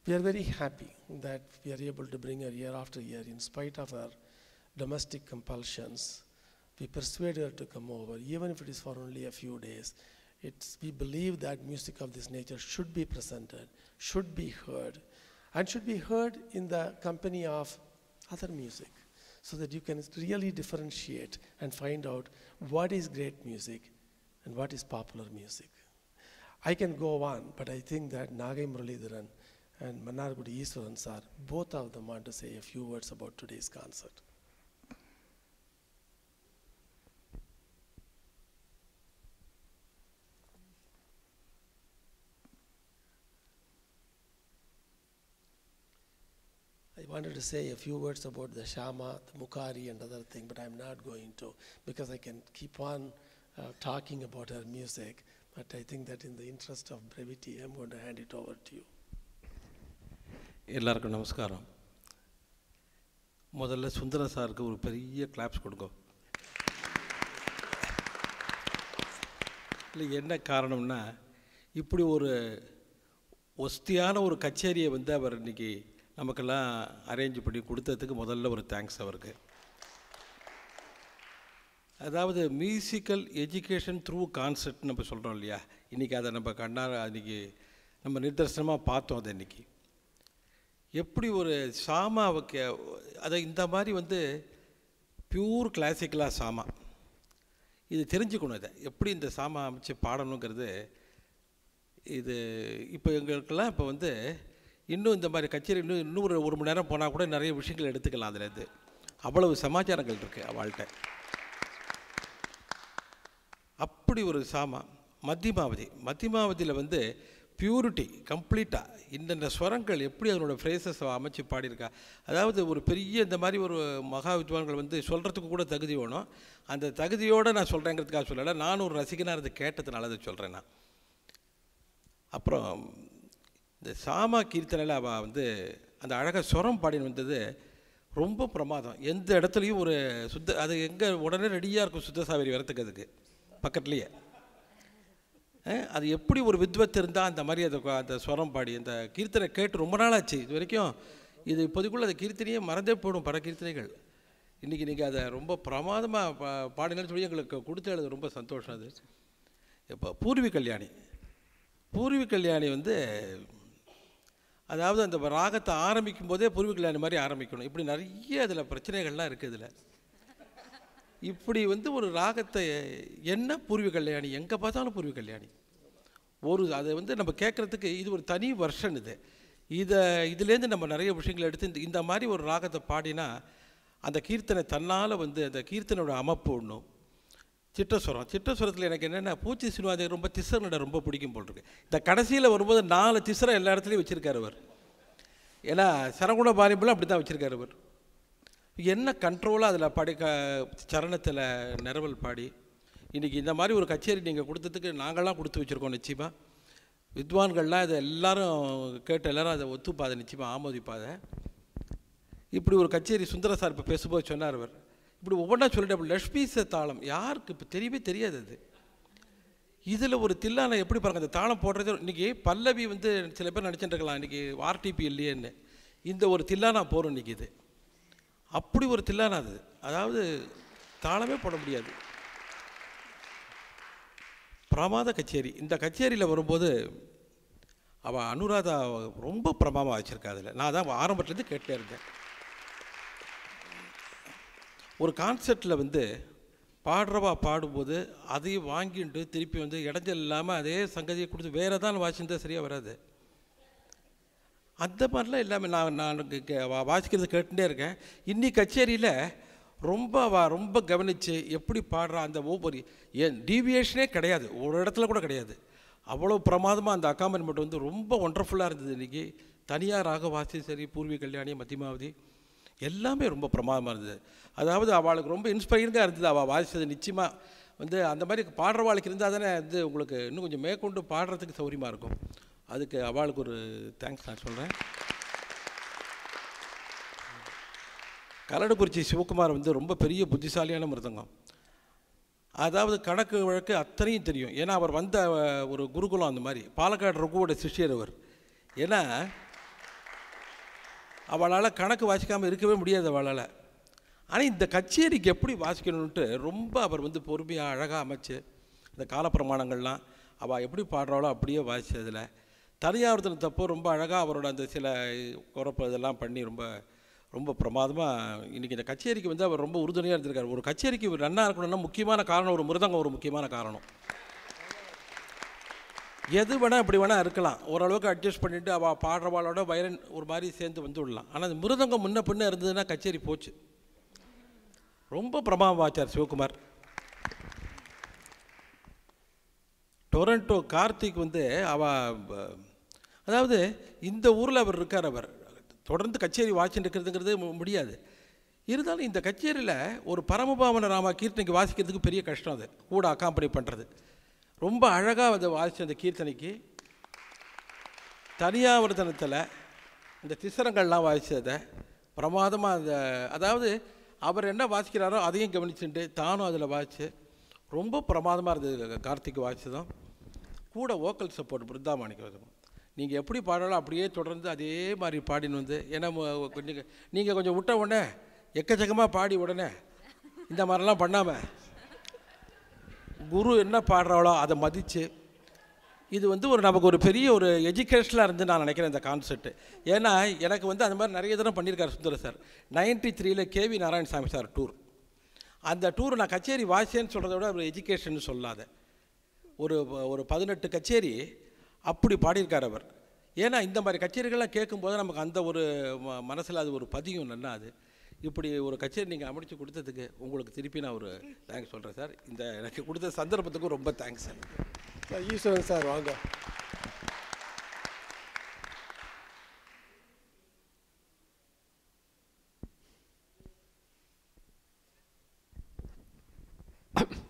We are very happy that we are able to bring her year after year in spite of her domestic compulsions. We persuade her to come over, even if it is for only a few days. It's, we believe that music of this nature should be presented, should be heard, and should be heard in the company of other music so that you can really differentiate and find out what is great music and what is popular music. I can go on, but I think that Nagai Muralidharan and Mannargudi Iswaran sir, both of them want to say a few words about today's concert. I wanted to say a few words about the Shama, the Mukari, and other thing, but I'm not going to because I can keep on uh, talking about her music. But I think that in the interest of brevity, I'm going to hand it over to you. எல்லாருக்கும் நமஸ்காரம். முதல்ல சுந்தர சாருக்கு ஒரு பெரிய claps கொடுங்க. இல்லை என்ன காரணம்னா இப்படி ஒரு ஒஸ்தியான ஒரு கச்சேரியை வந்து அவர் இன்னைக்கு நமக்கெல்லாம் அரேஞ்ச் பண்ணி கொடுத்ததுக்கு முதல்ல ஒரு தேங்க்ஸ் அவருக்கு. அதாவது மியூசிக்கல் எஜுகேஷன் த்ரூ கான்செப்ட் நம்ம சொல்கிறோம் இல்லையா? இன்றைக்கி அதை நம்ம கண்ணார இன்றைக்கி நம்ம நிதர்சனமாக பார்த்தோம் அதை இன்றைக்கி எப்படி ஒரு சாமாவுக்கு அதை இந்த மாதிரி வந்து பியூர் கிளாசிக்கலாக சாமா. இது தெரிஞ்சுக்கணும் இதை. எப்படி இந்த சாமா அமைச்சு பாடணுங்கிறது இது இப்போ எங்களுக்கெல்லாம் இப்போ வந்து இன்னும் இந்த மாதிரி கச்சேரி இன்னும் இன்னும் ஒரு ஒரு மணி நேரம் போனால் கூட நிறைய விஷயங்கள் எடுத்துக்கலாம் அதில் இது அவ்வளவு சமாச்சாரங்கள் இருக்குது அவள்கிட்ட அப்படி ஒரு சாமா மத்தியமாவதி. மத்தியமாவதியில் வந்து பியூரிட்டி கம்ப்ளீட்டாக இந்தந்த ஸ்வரங்கள் எப்படி அதனோட ஃப்ரேசஸ் அமைச்சு பாடியிருக்கா? அதாவது ஒரு பெரிய இந்த மாதிரி ஒரு மகா வித்வான்கள் வந்து சொல்கிறதுக்கு கூட தகுதி வேணும். அந்த தகுதியோடு நான் சொல்கிறேங்கிறதுக்காக சொல்லலை. நானும் ஒரு ரசிகனாக இருந்து கேட்டதுனால அதை சொல்கிறேன் நான். அப்புறம் இந்த சாமா கீர்த்தனையில் அவள் வந்து அந்த அழகாக ஸ்வரம் பாடின்னு வந்தது ரொம்ப பிரமாதம். எந்த இடத்துலையும் ஒரு சுத்த அது எங்கே உடனே ரெடியாக இருக்கும் சுத்த சாவேரி வரத்துக்கு அதுக்கு பக்கத்துலேயே. அது எப்படி ஒரு வித்வத் இருந்தால் அந்த மாதிரி அதை அந்த ஸ்வரம் பாடி அந்த கீர்த்தனை கேட்டு ரொம்ப நாள் ஆச்சு இது வரைக்கும் இது இப்போதைக்குள்ள அந்த கீர்த்தனையே மறந்தே போடும் பல கீர்த்தனைகள். இன்றைக்கி நீங்கள் அதை ரொம்ப பிரமாதமாக பா பாடினு சொல்லி எங்களுக்கு கொடுத்தது ரொம்ப சந்தோஷம் அது. இப்போ பூர்வி கல்யாணி. பூர்வி கல்யாணி வந்து அதாவது அந்த ராகத்தை ஆரம்பிக்கும் போதே பூர்வி கல்யாணி மாதிரி ஆரம்பிக்கணும். இப்படி நிறைய அதில் பிரச்சனைகள்லாம் இருக்குது இதில். இப்படி வந்து ஒரு ராகத்தை என்ன பூர்வி கல்யாணி? எங்கே பார்த்தாலும் பூர்வி கல்யாணி. ஒரு அதை வந்து நம்ம கேட்குறதுக்கு இது ஒரு தனி வருஷன் இது. இதை இதுலேருந்து நம்ம நிறைய விஷயங்கள் எடுத்து இந்த இந்த மாதிரி ஒரு ராகத்தை பாடினா அந்த கீர்த்தனை தன்னால் வந்து அந்த கீர்த்தனோட அமைப்பு ஒன்றும் சிட்டஸ்வரம் சிட்டஸ்வரத்தில் எனக்கு என்னென்னா பூச்சி சினிமாதை ரொம்ப திசரனோட ரொம்ப பிடிக்கும் போல் இருக்கு. இந்த கடைசியில் வரும்போது நாலு திசரம் எல்லா இடத்துலையும் வச்சுருக்காரு அவர். ஏன்னா சரகுண பாரிபிளும் அப்படி தான் வச்சுருக்காரு அவர். என்ன கண்ட்ரோலாக அதில் பாடி க சரணத்தில் நிரவல் பாடி இன்றைக்கி இந்த மாதிரி ஒரு கச்சேரி நீங்கள் கொடுத்ததுக்கு நாங்களாம் கொடுத்து வச்சுருக்கோம் நிச்சயமாக வித்வான்கள்லாம் இதை எல்லாரும் கேட்டு எல்லாரும் அதை ஒத்துப்பாத நிச்சயமாக ஆமோதிப்பாத. இப்படி ஒரு கச்சேரி சுந்தர சார் இப்போ பேசும்போது சொன்னார் அவர். இப்படி ஒவ்வொன்றா சொல்லிட்டு லக்ஷ்மீச தாளம் யாருக்கு இப்போ தெரியவே தெரியாது அது. இதில் ஒரு தில்லானை எப்படி பாருங்கள் அந்த தாளம் போடுறது இன்றைக்கி பல்லவி வந்து சில பேர் நினச்சிட்டு இருக்கலாம் இன்றைக்கி ஆர்டிபி இல்லையேன்னு. இந்த ஒரு தில்லானா போகிறோம் இன்றைக்கி இது. அப்படி ஒரு தில்லானா அது. அதாவது தாளமே போட முடியாது. பிரமாத கச்சேரி. இந்த கச்சேரியில் வரும்போது அவள் அனுராதா ரொம்ப பிரமாதமாக வச்சுருக்கா அதில். நான் தான் ஆரம்பத்துலேருந்து கேட்டே இருந்தேன். ஒரு கான்செர்ட்டில் வந்து பாடுறவா பாடும்போது அதையும் வாங்கிட்டு திருப்பி வந்து இடைஞ்சல் இல்லாமல் அதே சங்கதியை கொடுத்து வேறு தான் வாசிந்தா சரியாக வராது. அந்த மாதிரிலாம் இல்லாமல் நான் நான் கே- வா- வாசிக்கிறது கேட்டுகிட்டே இருக்கேன். இன்னி கச்சேரியில் ரொம்ப அவள் ரொம்ப கவனித்து எப்படி பாடுறா அந்த ஒவ்வொரு ஏன் டீவியேஷனே கிடையாது. ஒரு இடத்துல கூட கிடையாது. அவ்வளோ பிரமாதமாக அந்த அக்காம்பன்மெண்ட் வந்து ரொம்ப ஒண்டர்ஃபுல்லாக இருந்தது இன்றைக்கி தனியார் ராக வாசி சரி பூர்வி கல்யாணி மத்தியமாவதி எல்லாமே ரொம்ப பிரமாதமாக இருந்தது. அதாவது அவளுக்கு ரொம்ப இன்ஸ்பைரிங்காக இருந்தது. அவள் வாசித்தது நிச்சயமாக வந்து அந்த மாதிரி பாடுறவாளுக்கு இருந்தால் தானே வந்து உங்களுக்கு இன்னும் கொஞ்சம் மேற்கொண்டு பாடுறதுக்கு சௌரியமாக இருக்கும். அதுக்கு அவளுக்கு ஒரு தேங்க்ஸ் நான் சொல்கிறேன் கரடுக்குறிச்சி சிவகுமார் வந்து ரொம்ப பெரிய புத்திசாலியான மிருதங்கம். அதாவது கணக்கு வழக்கு அத்தனையும் தெரியும். ஏன்னா அவர் வந்த ஒரு குருகுலம் அந்த மாதிரி. பாலக்காடு ரகுவோட சிஷ்யர் அவர். ஏன்னா அவளால் கணக்கு வாசிக்காமல் இருக்கவே முடியாது அவளால். ஆனால் இந்த கச்சேரிக்கு எப்படி வாசிக்கணுன்ட்டு ரொம்ப அவர் வந்து பொறுமையாக அழகாக அமைச்சு இந்த காலப்பிரமாணங்கள்லாம் அவள் எப்படி பாடுறாளோ அப்படியே வாசிச்சதில். தனியாவர்த்தன ரொம்ப அழகாக அவரோட அந்த சில குறப்பு இதெல்லாம் பண்ணி ரொம்ப ரொம்ப பிரமாதமாக இன்றைக்கி இந்த கச்சேரிக்கு வந்து அவர் ரொம்ப உறுதுணையாக இருந்திருக்காரு. ஒரு கச்சேரிக்கு இவர் நன்னா இருக்கணும்னா முக்கியமான காரணம் ஒரு மிருதங்கம் ஒரு முக்கியமான காரணம். எது வேணால் இப்படி வேணால் இருக்கலாம். ஓரளவுக்கு அட்ஜஸ்ட் பண்ணிவிட்டு அவள் பாடுறவாளோட வைரன் ஒரு மாதிரி சேர்ந்து வந்து விடலாம். ஆனால் அந்த மிருதங்கம் முன்ன பின்ன இருந்ததுன்னா கச்சேரி போச்சு. ரொம்ப பிரமாதம் வாச்சார் சிவகுமார். டொரண்டோ கார்த்திக் வந்து அவ அதாவது இந்த ஊரில் அவர் இருக்கார் அவர். தொடர்ந்து கச்சேரி வாசிட்டு இருக்கிறதுங்கிறது முடியாது. இருந்தாலும் இந்த கச்சேரியில் ஒரு பரமபாவன ராமா கீர்த்தனைக்கு வாசிக்கிறதுக்கு பெரிய கஷ்டம் அது. கூட அக்காம்பனி பண்ணுறது ரொம்ப அழகாக அதை வாசித்த அந்த கீர்த்தனைக்கு. தனியாவர்த்தனத்தில் இந்த திசரங்கள்லாம் வாசித்ததை பிரமாதமாக அந்த அதாவது அவர் என்ன வாசிக்கிறாரோ அதையும் கவனிச்சுட்டு தானும் அதில் வாசித்து ரொம்ப பிரமாதமாக இருந்தது. கார்த்திக் வாசித்ததும் கூட வோக்கல் சப்போர்ட் பிருந்தாமாணிக்கம் நீங்கள் எப்படி பாடலாம் அப்படியே தொடர்ந்து அதே மாதிரி பாடின்னு வந்து ஏன்னா கொஞ்சம் நீங்கள் கொஞ்சம் விட்ட உடனே எக்கச்சக்கமாக பாடி உடனே இந்த மாதிரிலாம் பண்ணாமல் குரு என்ன பாடுறாளோ அதை மதித்து இது வந்து ஒரு நமக்கு ஒரு பெரிய ஒரு எஜுகேஷனாக இருந்து நான் நினைக்கிறேன் இந்த கான்செப்ட் ஏன்னா எனக்கு வந்து அந்த மாதிரி நிறைய தடவை பண்ணியிருக்காரு சுந்தர சார். நைன்டி த்ரீல K V Narayanaswamy sir tour அந்த டூர் நான் கச்சேரி வாசியேன்னு சொல்கிறத விட ஒரு எஜுகேஷன் சொல்லாத. ஒரு ஒரு பதினெட்டு கச்சேரி அப்படி பாடியிருக்கார் அவர். ஏன்னா இந்த மாதிரி கச்சேரிகள்லாம் கேட்கும்போது நமக்கு அந்த ஒரு மனசில் அது ஒரு பதியும் நல்லா அது. இப்படி ஒரு கச்சேரி நீங்கள் அமைச்சு கொடுத்ததுக்கு உங்களுக்கு திருப்பி நான் ஒரு தேங்க்ஸ் சொல்கிறேன் சார். இந்த எனக்கு கொடுத்த சந்தர்ப்பத்துக்கும் ரொம்ப thanks sir. Sir Eswaran sir வாங்க.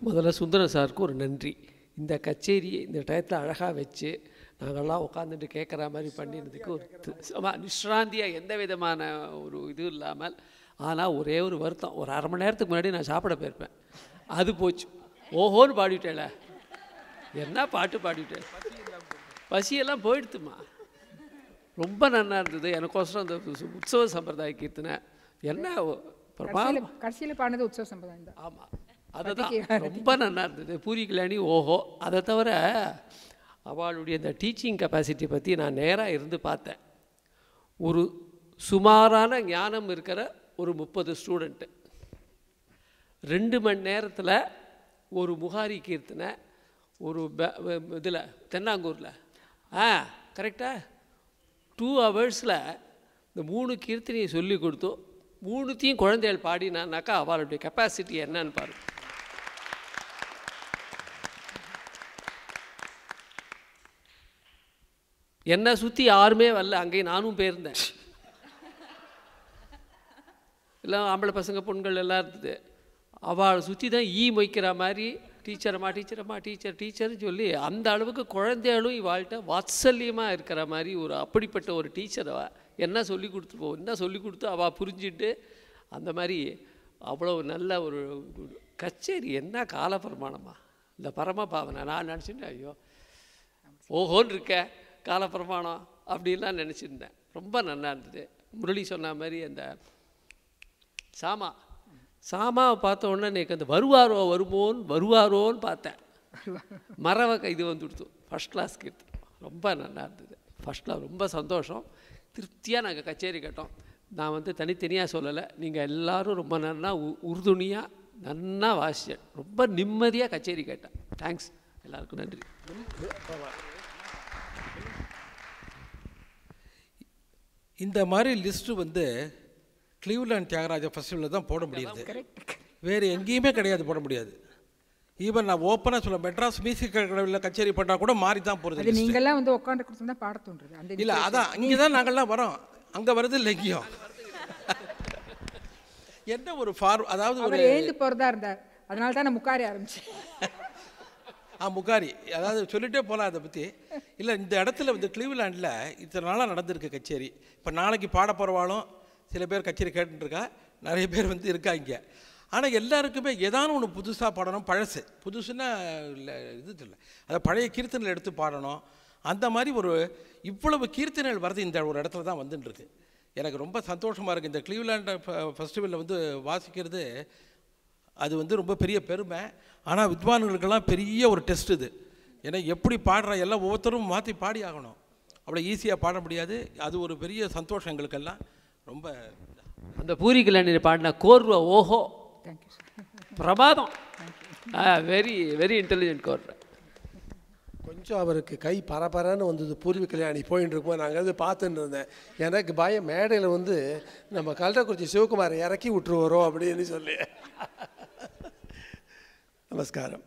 முதல்ல சுந்தரம் சாருக்கு ஒரு நன்றி. இந்த கச்சேரி இந்த டயத்தில் அழகாக வச்சு நாங்கள்லாம் உட்காந்துட்டு கேட்குற மாதிரி பண்ணினதுக்கு ஒரு தி- ஆமா, நிஷ்ராந்தியாக எந்த விதமான ஒரு இது இல்லாமல் ஆனால் ஒரே ஒரு வருத்தம். ஒரு அரை மணி நேரத்துக்கு முன்னாடி நான் சாப்பிட போயிருப்பேன். அது போச்சு. ஓஹோன்னு பாடிவிட்டேல என்ன பாட்டு பாடிவிட்டேன் பசியெல்லாம் போயிடுத்துமா. ரொம்ப நன்னா இருந்தது. எனக்கோசரம் அந்த உற்சவ சம்பிரதாய கீர்த்தனை. என்ன கடைசியில் பாடினது உற்சவ சம்பிரதாயம் ஆமாம் அதுதான். ரொம்ப நல்லா இருந்தது. பூரி கல்யாணி ஓஹோ. அதை தவிர அவளுடைய இந்த டீச்சிங் கெப்பாசிட்டி பற்றி நான் நேராக இருந்து பார்த்தேன். ஒரு சுமாரான ஞானம் இருக்கிற ஒரு முப்பது ஸ்டூடெண்ட்டு ரெண்டு மணி நேரத்தில் ஒரு முகாரி கீர்த்தனை ஒரு இதில் தென்னாங்கூரில். ஆ கரெக்டாக டூ ஹவர்ஸில் இந்த மூணு கீர்த்தனையை சொல்லி கொடுத்தோம். மூணுத்தையும் குழந்தைகள் பாடினானாக்கா அவளுடைய கெப்பாசிட்டி என்னன்னு பாருங்கள் என்னை சுற்றி யாருமே வரல. அங்கேயும் நானும் போயிருந்தேன். எல்லாம் ஆம்பளை பசங்க பொண்கள் எல்லாம் இருந்தது. அவளை சுற்றி தான் ஈ மொய்க்கிற மாதிரி டீச்சரம்மா டீச்சரம்மா டீச்சர் டீச்சர்னு சொல்லி அந்த அளவுக்கு குழந்தைகளும் இவாள்கிட்ட வாத்சல்யமாக இருக்கிற மாதிரி ஒரு அப்படிப்பட்ட ஒரு டீச்சர் அவ. என்ன சொல்லி கொடுத்து போ என்ன சொல்லி கொடுத்து அவள் புரிஞ்சுட்டு அந்த மாதிரி அவ்வளோ நல்ல ஒரு கச்சேரி. என்ன காலப்பிரமாணமா? இந்த பரம பாவனை நான் நினச்சிட்டேன் ஐயோ ஓஹோன்னு இருக்க காலப்பிரமாணம் அப்படின்லாம் நினச்சிருந்தேன். ரொம்ப நல்லா இருந்தது. முரளி சொன்ன மாதிரி அந்த சாமா. சாமாவை பார்த்த உடனே எனக்கு அந்த வருவாரோ வருமோன்னு வருவாரோன்னு பார்த்தேன். மரவ இது வந்து கொடுத்து ஃபஸ்ட் கிளாஸ் கீர்த்தனை ரொம்ப நல்லா இருந்தது. ஃபஸ்ட் கிளாஸ் ரொம்ப சந்தோஷம். திருப்தியாக நாங்கள் கச்சேரி கேட்டோம். நான் வந்து தனித்தனியாக சொல்லலை. நீங்கள் எல்லாரும் ரொம்ப நல்லா உ உறுதுணையாக நன்னா வாசிச்சேன் ரொம்ப நிம்மதியாக கச்சேரி கேட்டேன். தேங்க்ஸ் எல்லாருக்கும் நன்றி. இந்த மாதிரி லிஸ்ட்டு வந்து கிளீவ்லாண்ட் தியாகராஜ ஃபெஸ்டிவலில் தான் போட முடியுது. வேறு எங்கேயுமே கிடையாது போட முடியாது. ஈவன் நான் ஓப்பனாக சொல்ல மெட்ராஸ் மியூசிக் கடவுளில் கச்சேரி பண்ணால் கூட மாறி தான் போகிறது நீங்கெல்லாம் வந்து உட்காந்து கொடுத்து தான் பாட தோன்றுது. இல்லை அதான் இங்கே தான் நாங்கள்லாம் வரோம். அங்கே வருது இல்லை எங்கேயும். [LAUGHS] என்ன ஒரு ஃபார் அதாவது ஒரு எழுந்து போறதா இருந்தார். அதனால தான் நான் முக்காரி ஆரம்பிச்சேன். [LAUGHS] ஆ முகாரி. அதாவது சொல்லிட்டே போகலாம் அதை பற்றி இல்லை இந்த இடத்துல வந்து கிளீவ்லாண்டில் இத்தனை நாளாக நடந்திருக்கு கச்சேரி. இப்போ நாளைக்கு பாட போகிறவாலும் சில பேர் கச்சேரி கேட்டுருக்கா நிறைய பேர் வந்து இருக்காங்க. ஆனால் எல்லாருக்குமே ஏதானும் ஒன்று புதுசாக பாடணும் பழசு. புதுசுன்னா இல்லை இது இல்லை அதை பழைய கீர்த்தனைகள் எடுத்து பாடணும். அந்த மாதிரி ஒரு இவ்வளவு கீர்த்தனைகள் வர்றது இந்த ஒரு இடத்துல தான் வந்துட்டுருக்கு. எனக்கு ரொம்ப சந்தோஷமாக இருக்குது இந்த கிளீவ்லாண்ட் ஃபெஸ்டிவலில் வந்து வாசிக்கிறது அது வந்து ரொம்ப பெரிய பெருமை. ஆனால் வித்வான்களுக்கெல்லாம் பெரிய ஒரு டெஸ்ட் இது. ஏன்னா எப்படி பாடுற எல்லாம் ஒவ்வொருத்தரும் மாற்றி பாடி ஆகணும். அவ்வளோ ஈஸியாக பாட முடியாது. அது ஒரு பெரிய சந்தோஷம் எங்களுக்கெல்லாம். ரொம்ப அந்த பூரி கல்யாணி பாடின கோர்வ ஓஹோ. தேங்க்யூ பிரமாதம் வெரி வெரி இன்டெலிஜென்ட் கோர்வை. கொஞ்சம் அவருக்கு கை பரபரன்னு வந்தது பூர்வீ கல்யாணி போயின்னு இருக்கும்போது. நாங்கள் வந்து பார்த்துட்டு இருந்தேன். எனக்கு பயம் மேடையில் வந்து நம்ம கல்டக்குறிச்சி சிவகுமாரை இறக்கி விட்டுருவோரோ அப்படின்னு சொல்லி. Elas, cara,